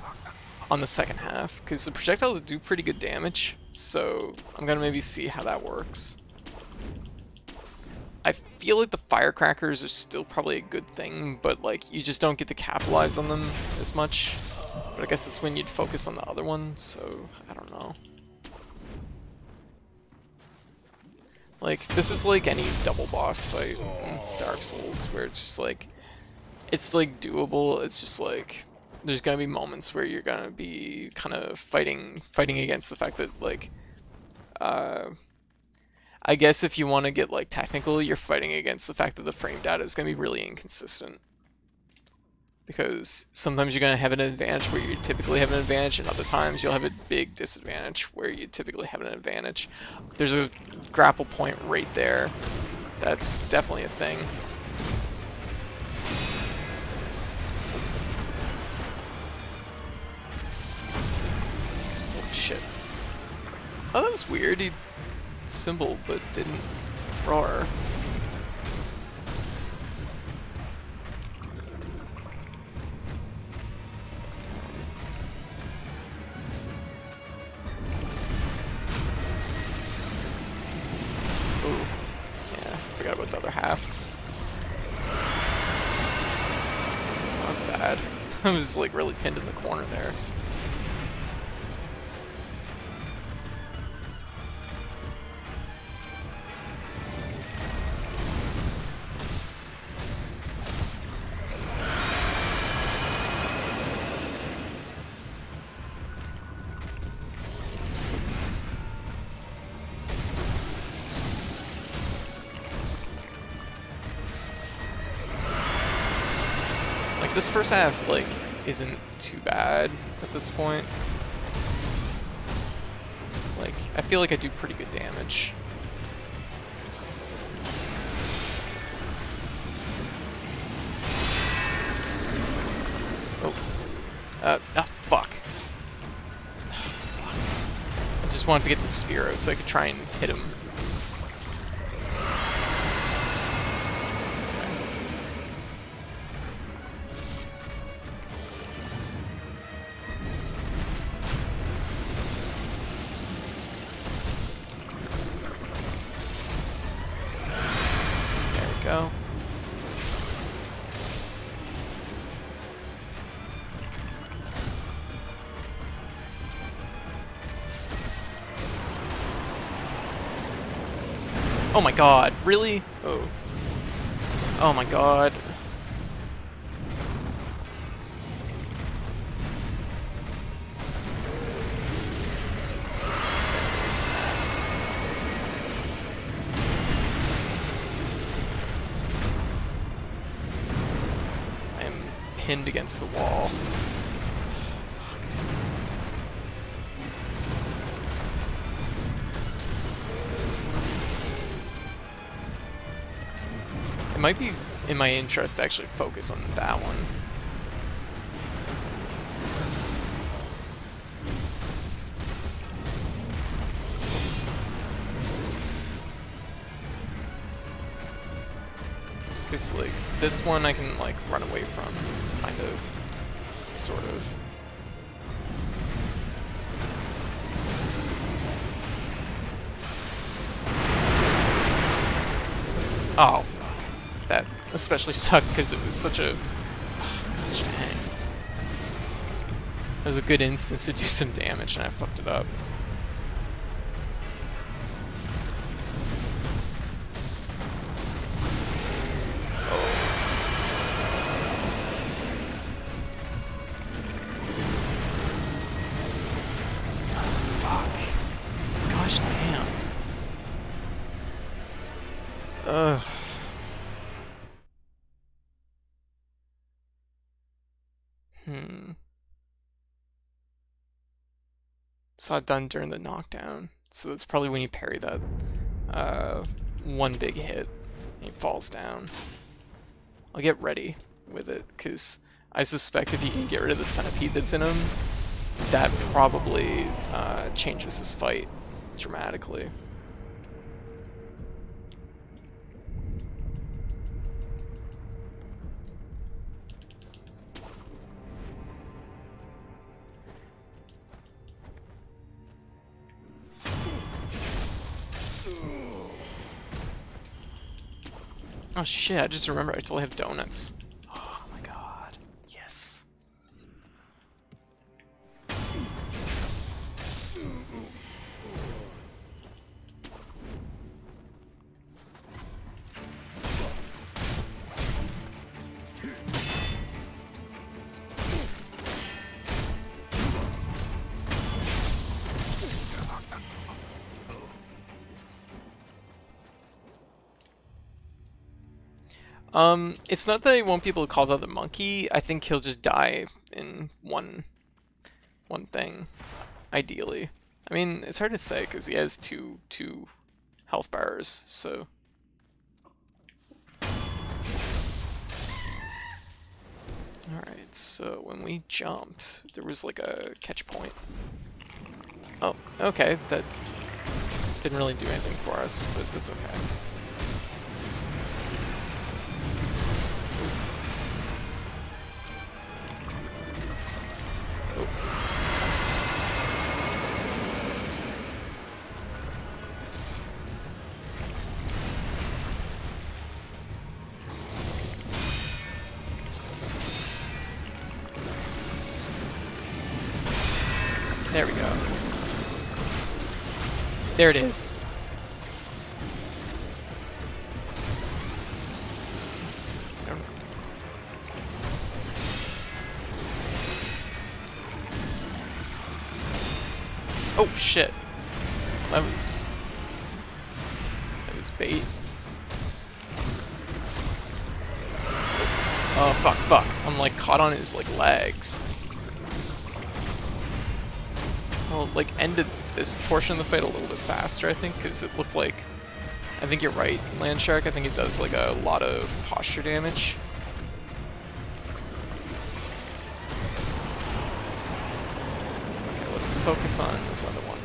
on the second half, because the projectiles do pretty good damage, so I'm gonna maybe see how that works. I feel like the firecrackers are still probably a good thing, but like you just don't get to capitalize on them as much. But I guess that's when you'd focus on the other one, so I don't know. Like, this is like any double boss fight in Dark Souls, where it's just like, it's like doable, it's just like, there's gonna be moments where you're gonna be kind of fighting fighting against the fact that like uh I guess if you want to get like technical, you're fighting against the fact that the frame data is gonna be really inconsistent. Because sometimes you're gonna have an advantage where you typically have an advantage, and other times you'll have a big disadvantage where you typically have an advantage. There's a grapple point right there. That's definitely a thing. Shit. Oh, that was weird. He symbol but didn't roar. Ooh. Yeah, forgot about the other half. That's bad. I was like really pinned in the corner there. first half, like, isn't too bad at this point. Like, I feel like I do pretty good damage. Oh. Uh, ah, fuck. Oh, fuck. I just wanted to get the spear out so I could try and hit him my god, really? Oh. Oh my god. I'm pinned against the wall. Might be in my interest to actually focus on that one. Because, like, this one I can, like, run away from, kind of, sort of. Especially sucked because it was such a... Gosh, dang. It was a good instance to do some damage and I fucked it up. Done during the knockdown, so that's probably when you parry that uh, one big hit and he falls down. I'll get ready with it, because I suspect if you can get rid of the centipede that's in him, that probably uh, changes his fight dramatically. Oh shit, I just remember I still have donuts. Um, it's not that I want people to call that the monkey. I think he'll just die in one, one thing, ideally. I mean, it's hard to say because he has two two health bars. So. Alright, so when we jumped, there was like a catch point. Oh, okay, that didn't really do anything for us, but that's okay. There it is. Oh shit. That was that was bait. Oh fuck fuck. I'm like caught on his like legs. Well, like ended this portion of the fight a little bit faster, I think, because it looked like. I think you're right, Landshark. I think it does like a lot of posture damage. Okay, let's focus on this other one.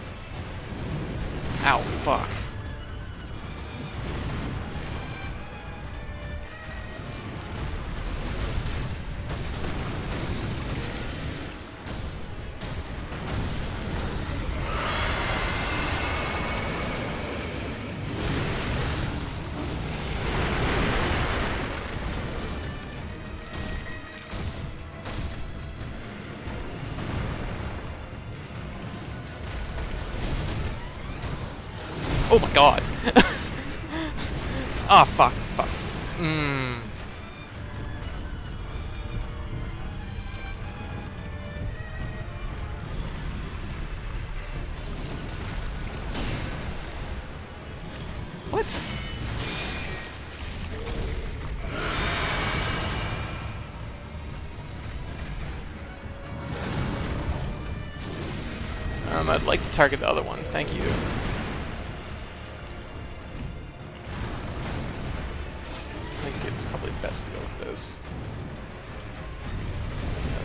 Ow, fuck. Oh my god. Ah, fuck, fuck. Mmm. What? Um, I'd like to target the other one. Thank you. To go with this.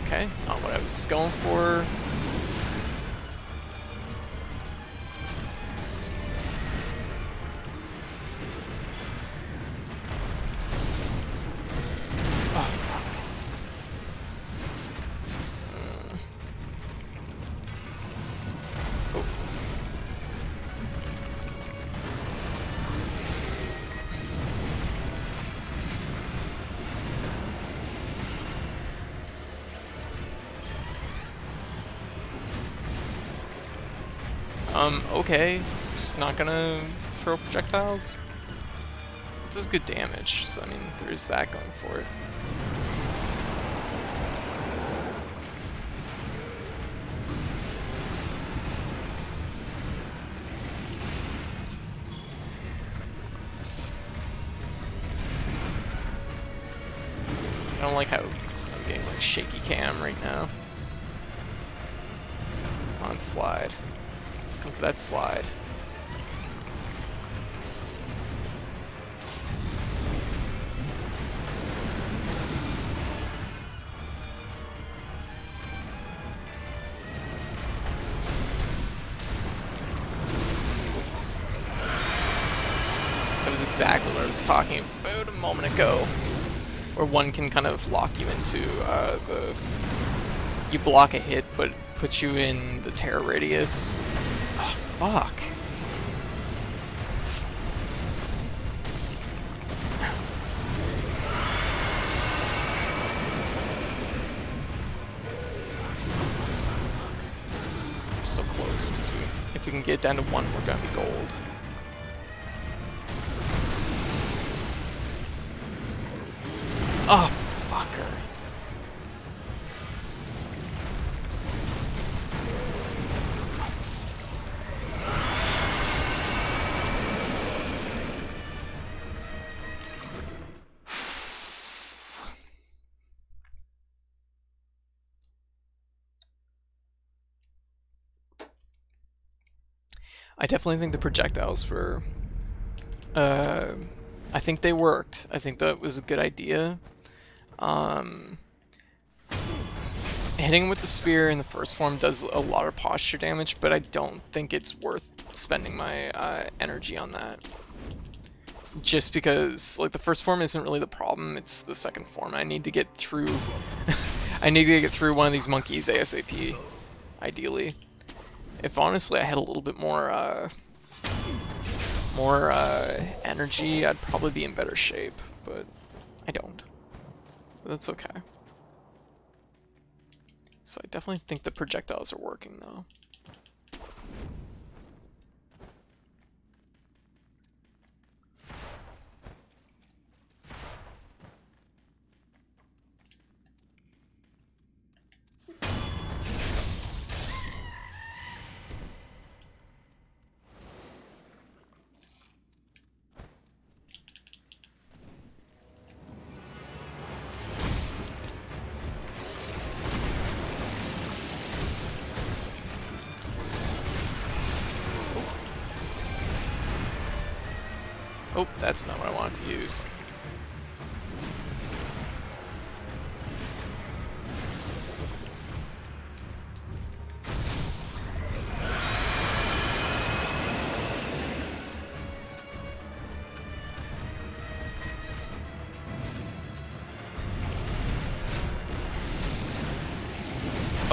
Okay, not what I was going for. Okay. Just not gonna throw projectiles. It does good damage, so I mean, there is that going for it. That slide. That was exactly what I was talking about a moment ago. Where one can kind of lock you into uh, the... You block a hit, but it puts you in the terror radius. Fuck. So close. We, if we can get down to one, we're gonna be gold. Definitely think the projectiles were. Uh, I think they worked. I think that was a good idea. Um, hitting with the spear in the first form does a lot of posture damage, but I don't think it's worth spending my uh, energy on that. Just because, like, the first form isn't really the problem, it's the second form. I need to get through... I need to get through one of these monkeys ASAP, ideally. If honestly I had a little bit more, uh, more uh, energy, I'd probably be in better shape, but I don't. That's okay. So I definitely think the projectiles are working though.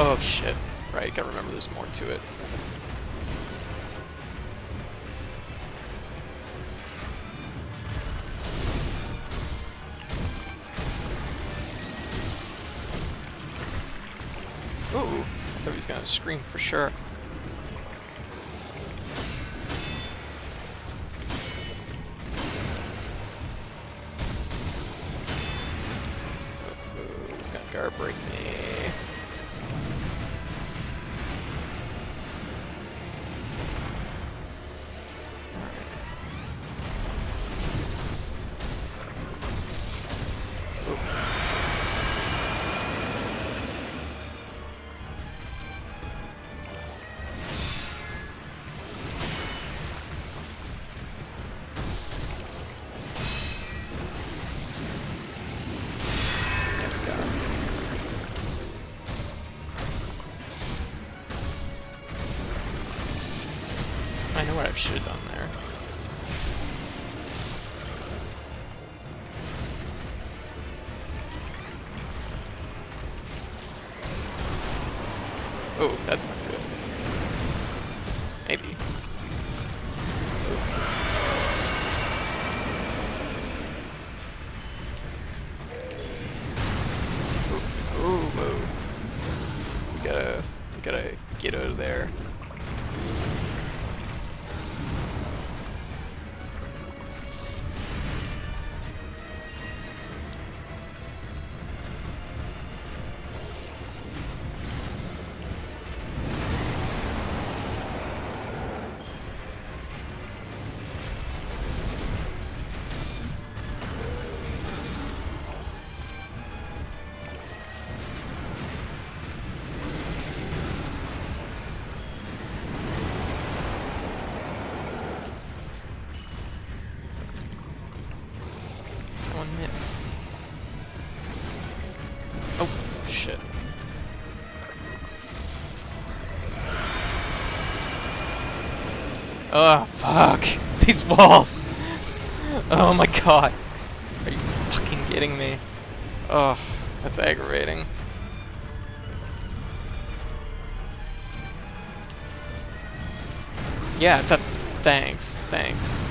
Oh shit. Right, gotta remember there's more to it. Gonna scream for sure. Get out of there. Oh, fuck. These walls. Oh my god. Are you fucking kidding me? Oh, that's aggravating. Yeah, that. Thanks, thanks.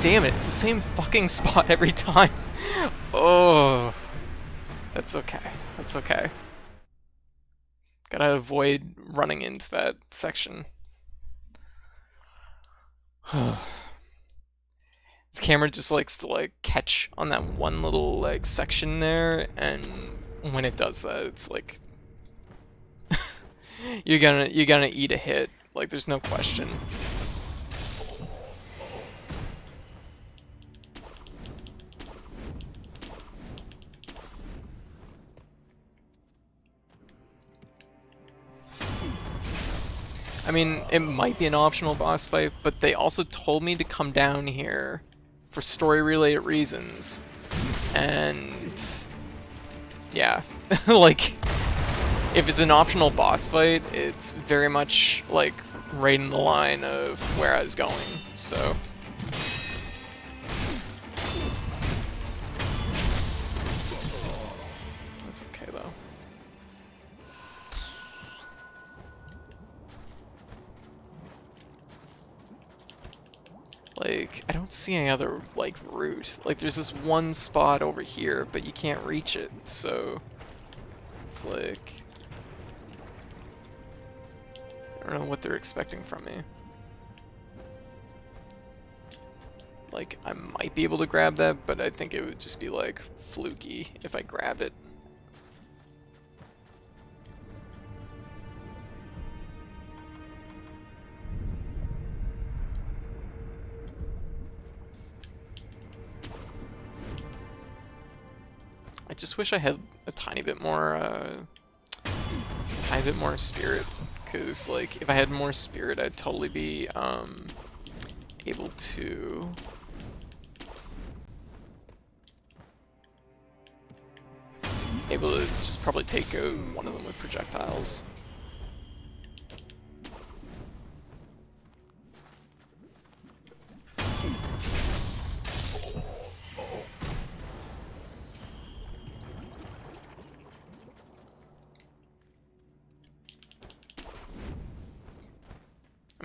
Damn it, it's the same fucking spot every time. Oh. That's okay. That's okay. Gotta avoid running into that section. the camera just likes to like catch on that one little like section there, and when it does that, it's like you're gonna you're gonna eat a hit. Like there's no question. I mean, it might be an optional boss fight, but they also told me to come down here for story-related reasons. And yeah, like if it's an optional boss fight, it's very much like right in the line of where I was going. So Like, I don't see any other, like, route. Like, there's this one spot over here, but you can't reach it, so... It's like... I don't know what they're expecting from me. Like, I might be able to grab that, but I think it would just be, like, fluky if I grab it. Just wish I had a tiny bit more uh, tiny bit more spirit. Because, like, if I had more spirit, I'd totally be um, able to... Able to just probably take out one of them with projectiles.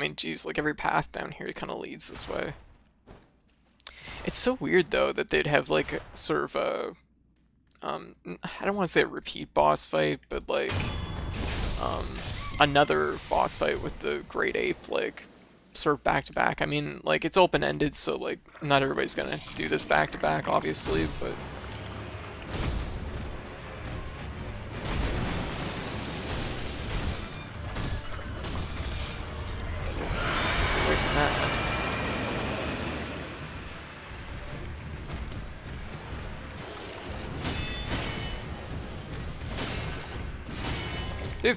I mean, geez, like every path down here kind of leads this way. It's so weird though that they'd have like sort of a, um, I don't want to say a repeat boss fight, but like, um, another boss fight with the Great Ape, like, sort of back to back. I mean, like it's open ended, so like not everybody's gonna do this back to back, obviously, but.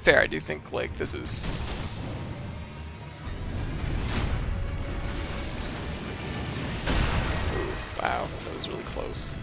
Fair, I do think like this is Ooh, wow, that was really close.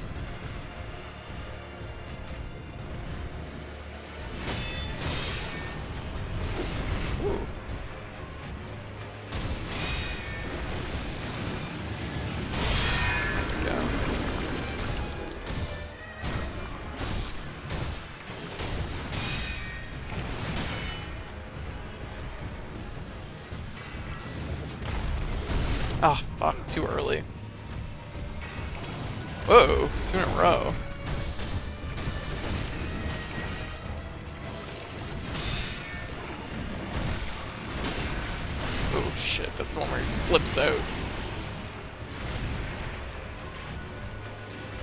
Out.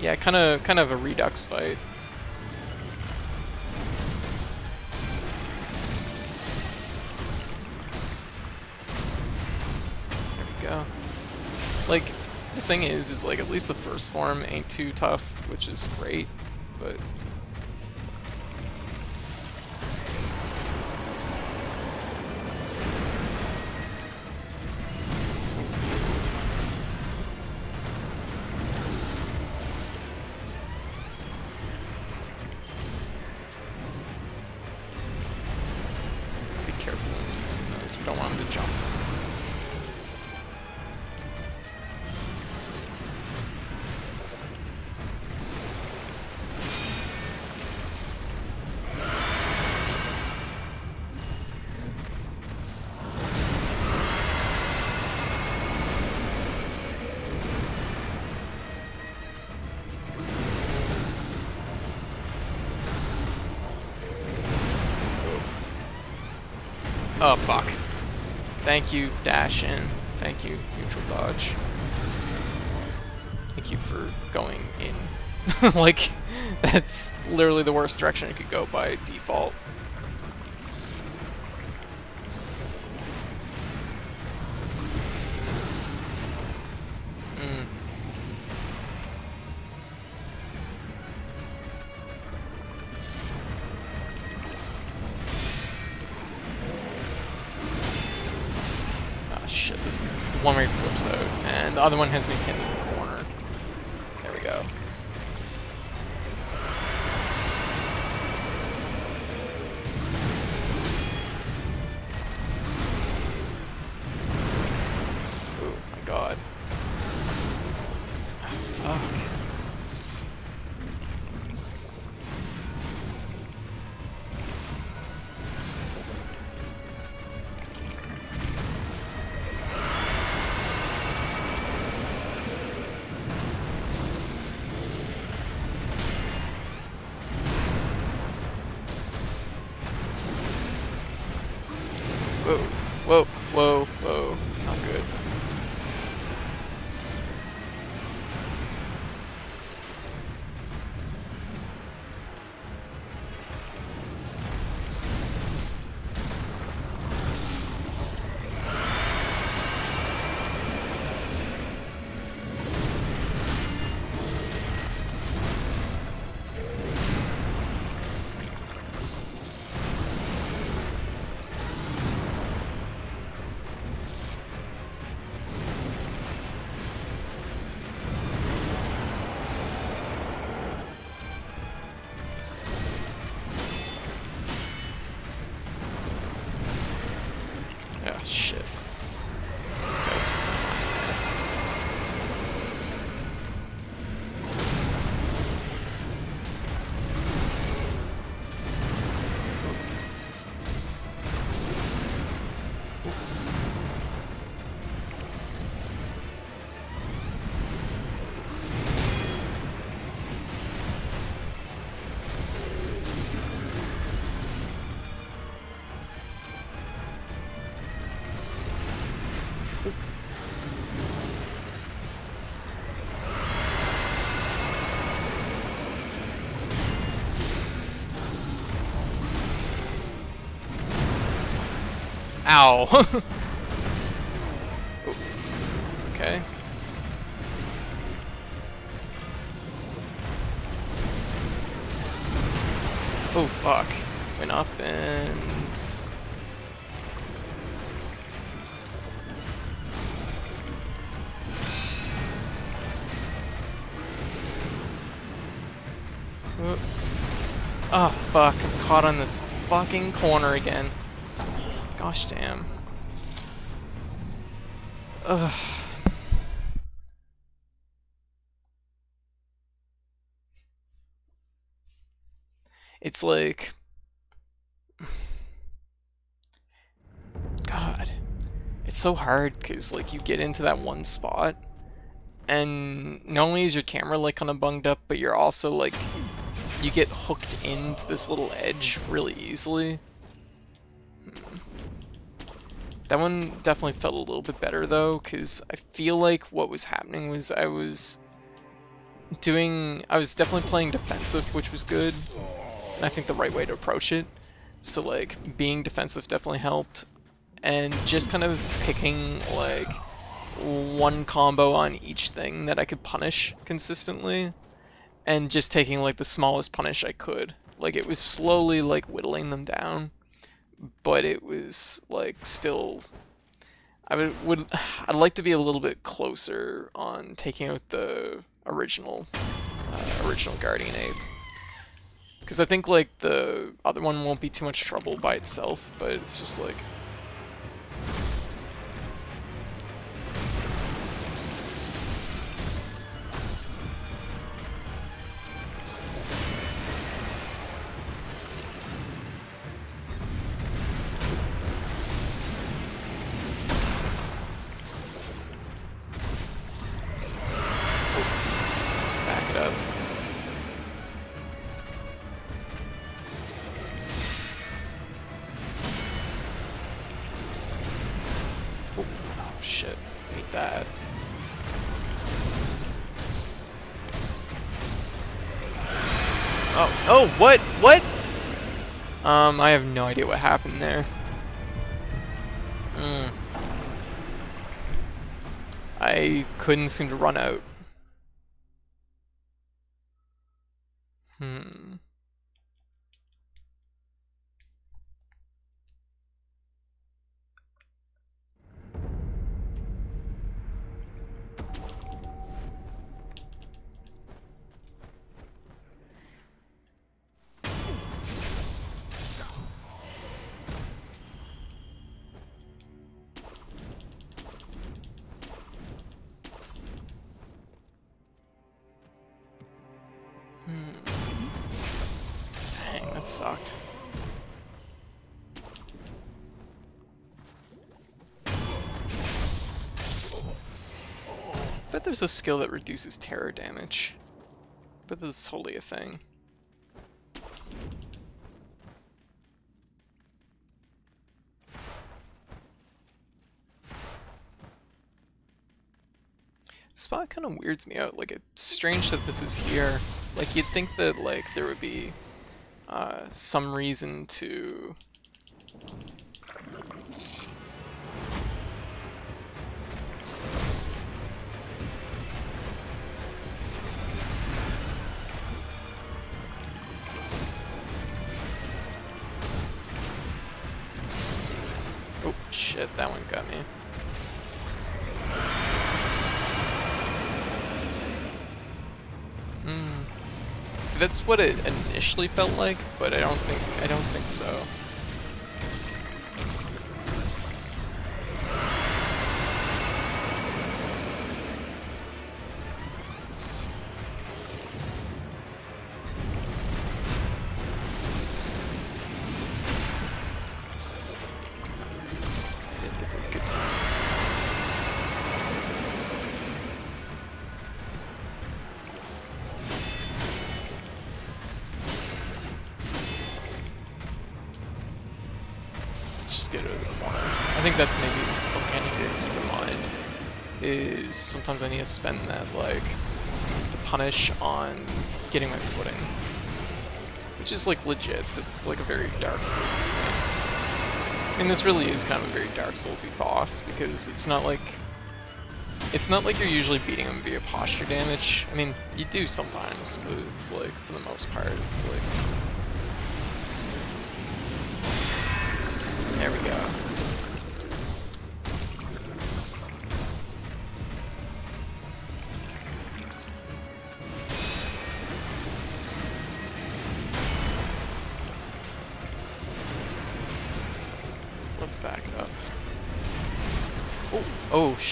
Yeah, kind of, kind of a redux fight. There we go. Like, the thing is, is like at least the first form ain't too tough, which is great, but Oh, fuck. Thank you, dash in. Thank you, neutral dodge. Thank you for going in. like, that's literally the worst direction it could go by default. Other one has Ow! oh, it's okay. Oh fuck. Went up and... Oh fuck, I'm caught on this fucking corner again. Gosh damn. Ugh. It's like... God. It's so hard because like you get into that one spot and not only is your camera like kind of bunged up, but you're also like you get hooked into this little edge really easily. That one definitely felt a little bit better though, because I feel like what was happening was I was doing, I was definitely playing defensive, which was good, and I think the right way to approach it. So like, being defensive definitely helped, and just kind of picking like one combo on each thing that I could punish consistently and just taking like the smallest punish I could. Like it was slowly like whittling them down, but it was like still. I would, would I'd like to be a little bit closer on taking out the original uh, original Guardian Ape. Because I think like the other one won't be too much trouble by itself, but it's just like Oh, what? What? Um, I have no idea what happened there. Mm. I couldn't seem to run out. There's a skill that reduces terror damage. But that's totally a thing. Spot kind of weirds me out. Like, it's strange that this is here. Like, you'd think that, like, there would be uh, some reason to... what it initially felt like, but I don't think I don't think so. Let's just get rid of the corner. I think that's maybe something I need to keep in mind. Is sometimes I need to spend that like the punish on getting my footing, which is like legit. That's like a very Dark Souls thing. I mean, this really is kind of a very Dark Soulsy boss because it's not like it's not like you're usually beating him via posture damage. I mean, you do sometimes, but it's like for the most part, it's like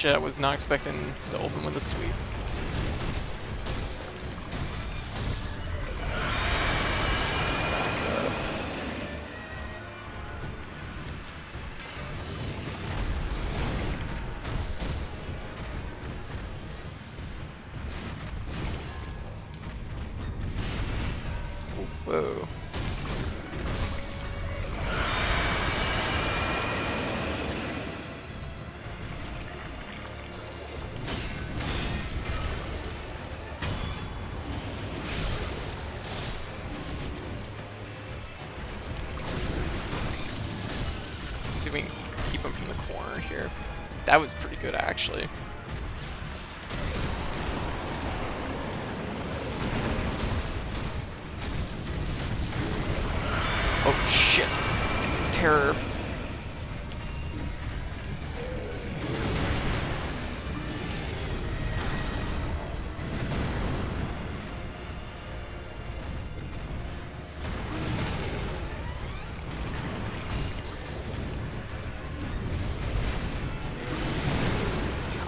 shit, I was not expecting to open with a sweep. Actually.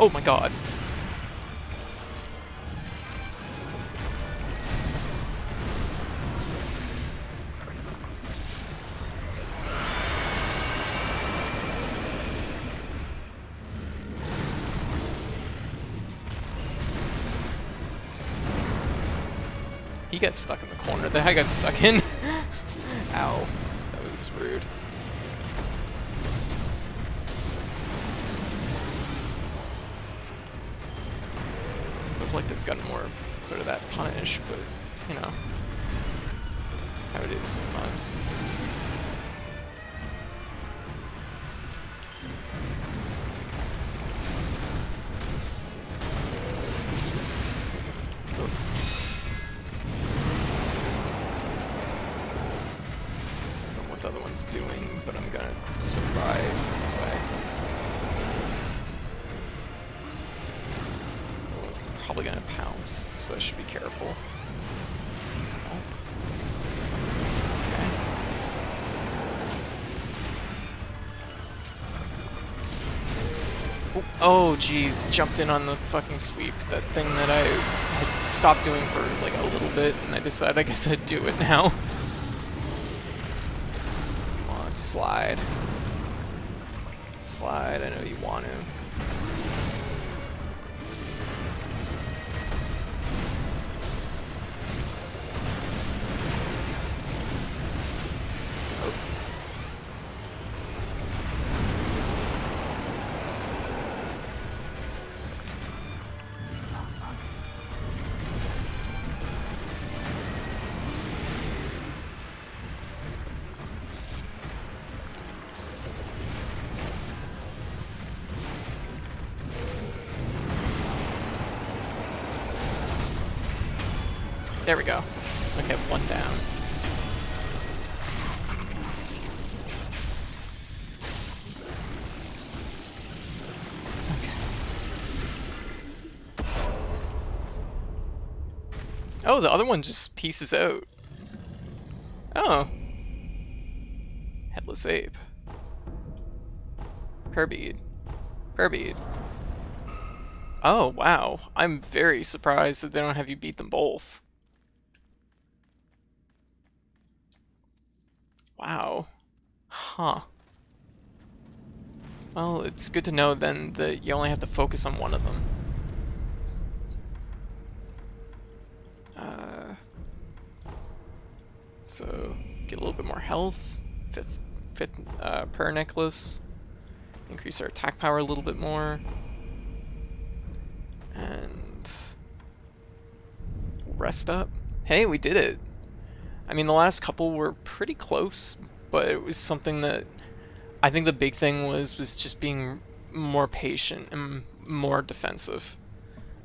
Oh my god. He got stuck in the corner that I got stuck in. that but you know how it is sometimes. Don't know what the other one's doing, but I'm gonna by this way. Probably gonna pounce, so I should be careful. Oh, Oh, jeez, jumped in on the fucking sweep. That thing that I had stopped doing for like a little bit, and I decided I guess I'd do it now. Come on, slide. Slide, I know you want to. Oh, the other one just pieces out. Oh. Headless ape. Kirby. Kirby. Oh, wow. I'm very surprised that they don't have you beat them both. Wow. Huh. Well, it's good to know then that you only have to focus on one of them. Uh, so, get a little bit more health. Fifth, fifth uh, prayer necklace. Increase our attack power a little bit more. And rest up. Hey, we did it. I mean, the last couple were pretty close, but it was something that I think the big thing was was just being more patient and more defensive.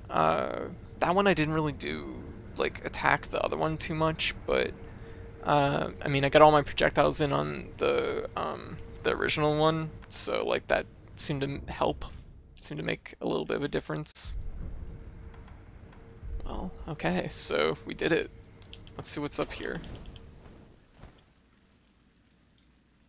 Uh, that one I didn't really do like attack the other one too much, but uh, I mean I got all my projectiles in on the um, the original one, so like that seemed to help, seemed to make a little bit of a difference. Well, okay, so we did it. Let's see what's up here.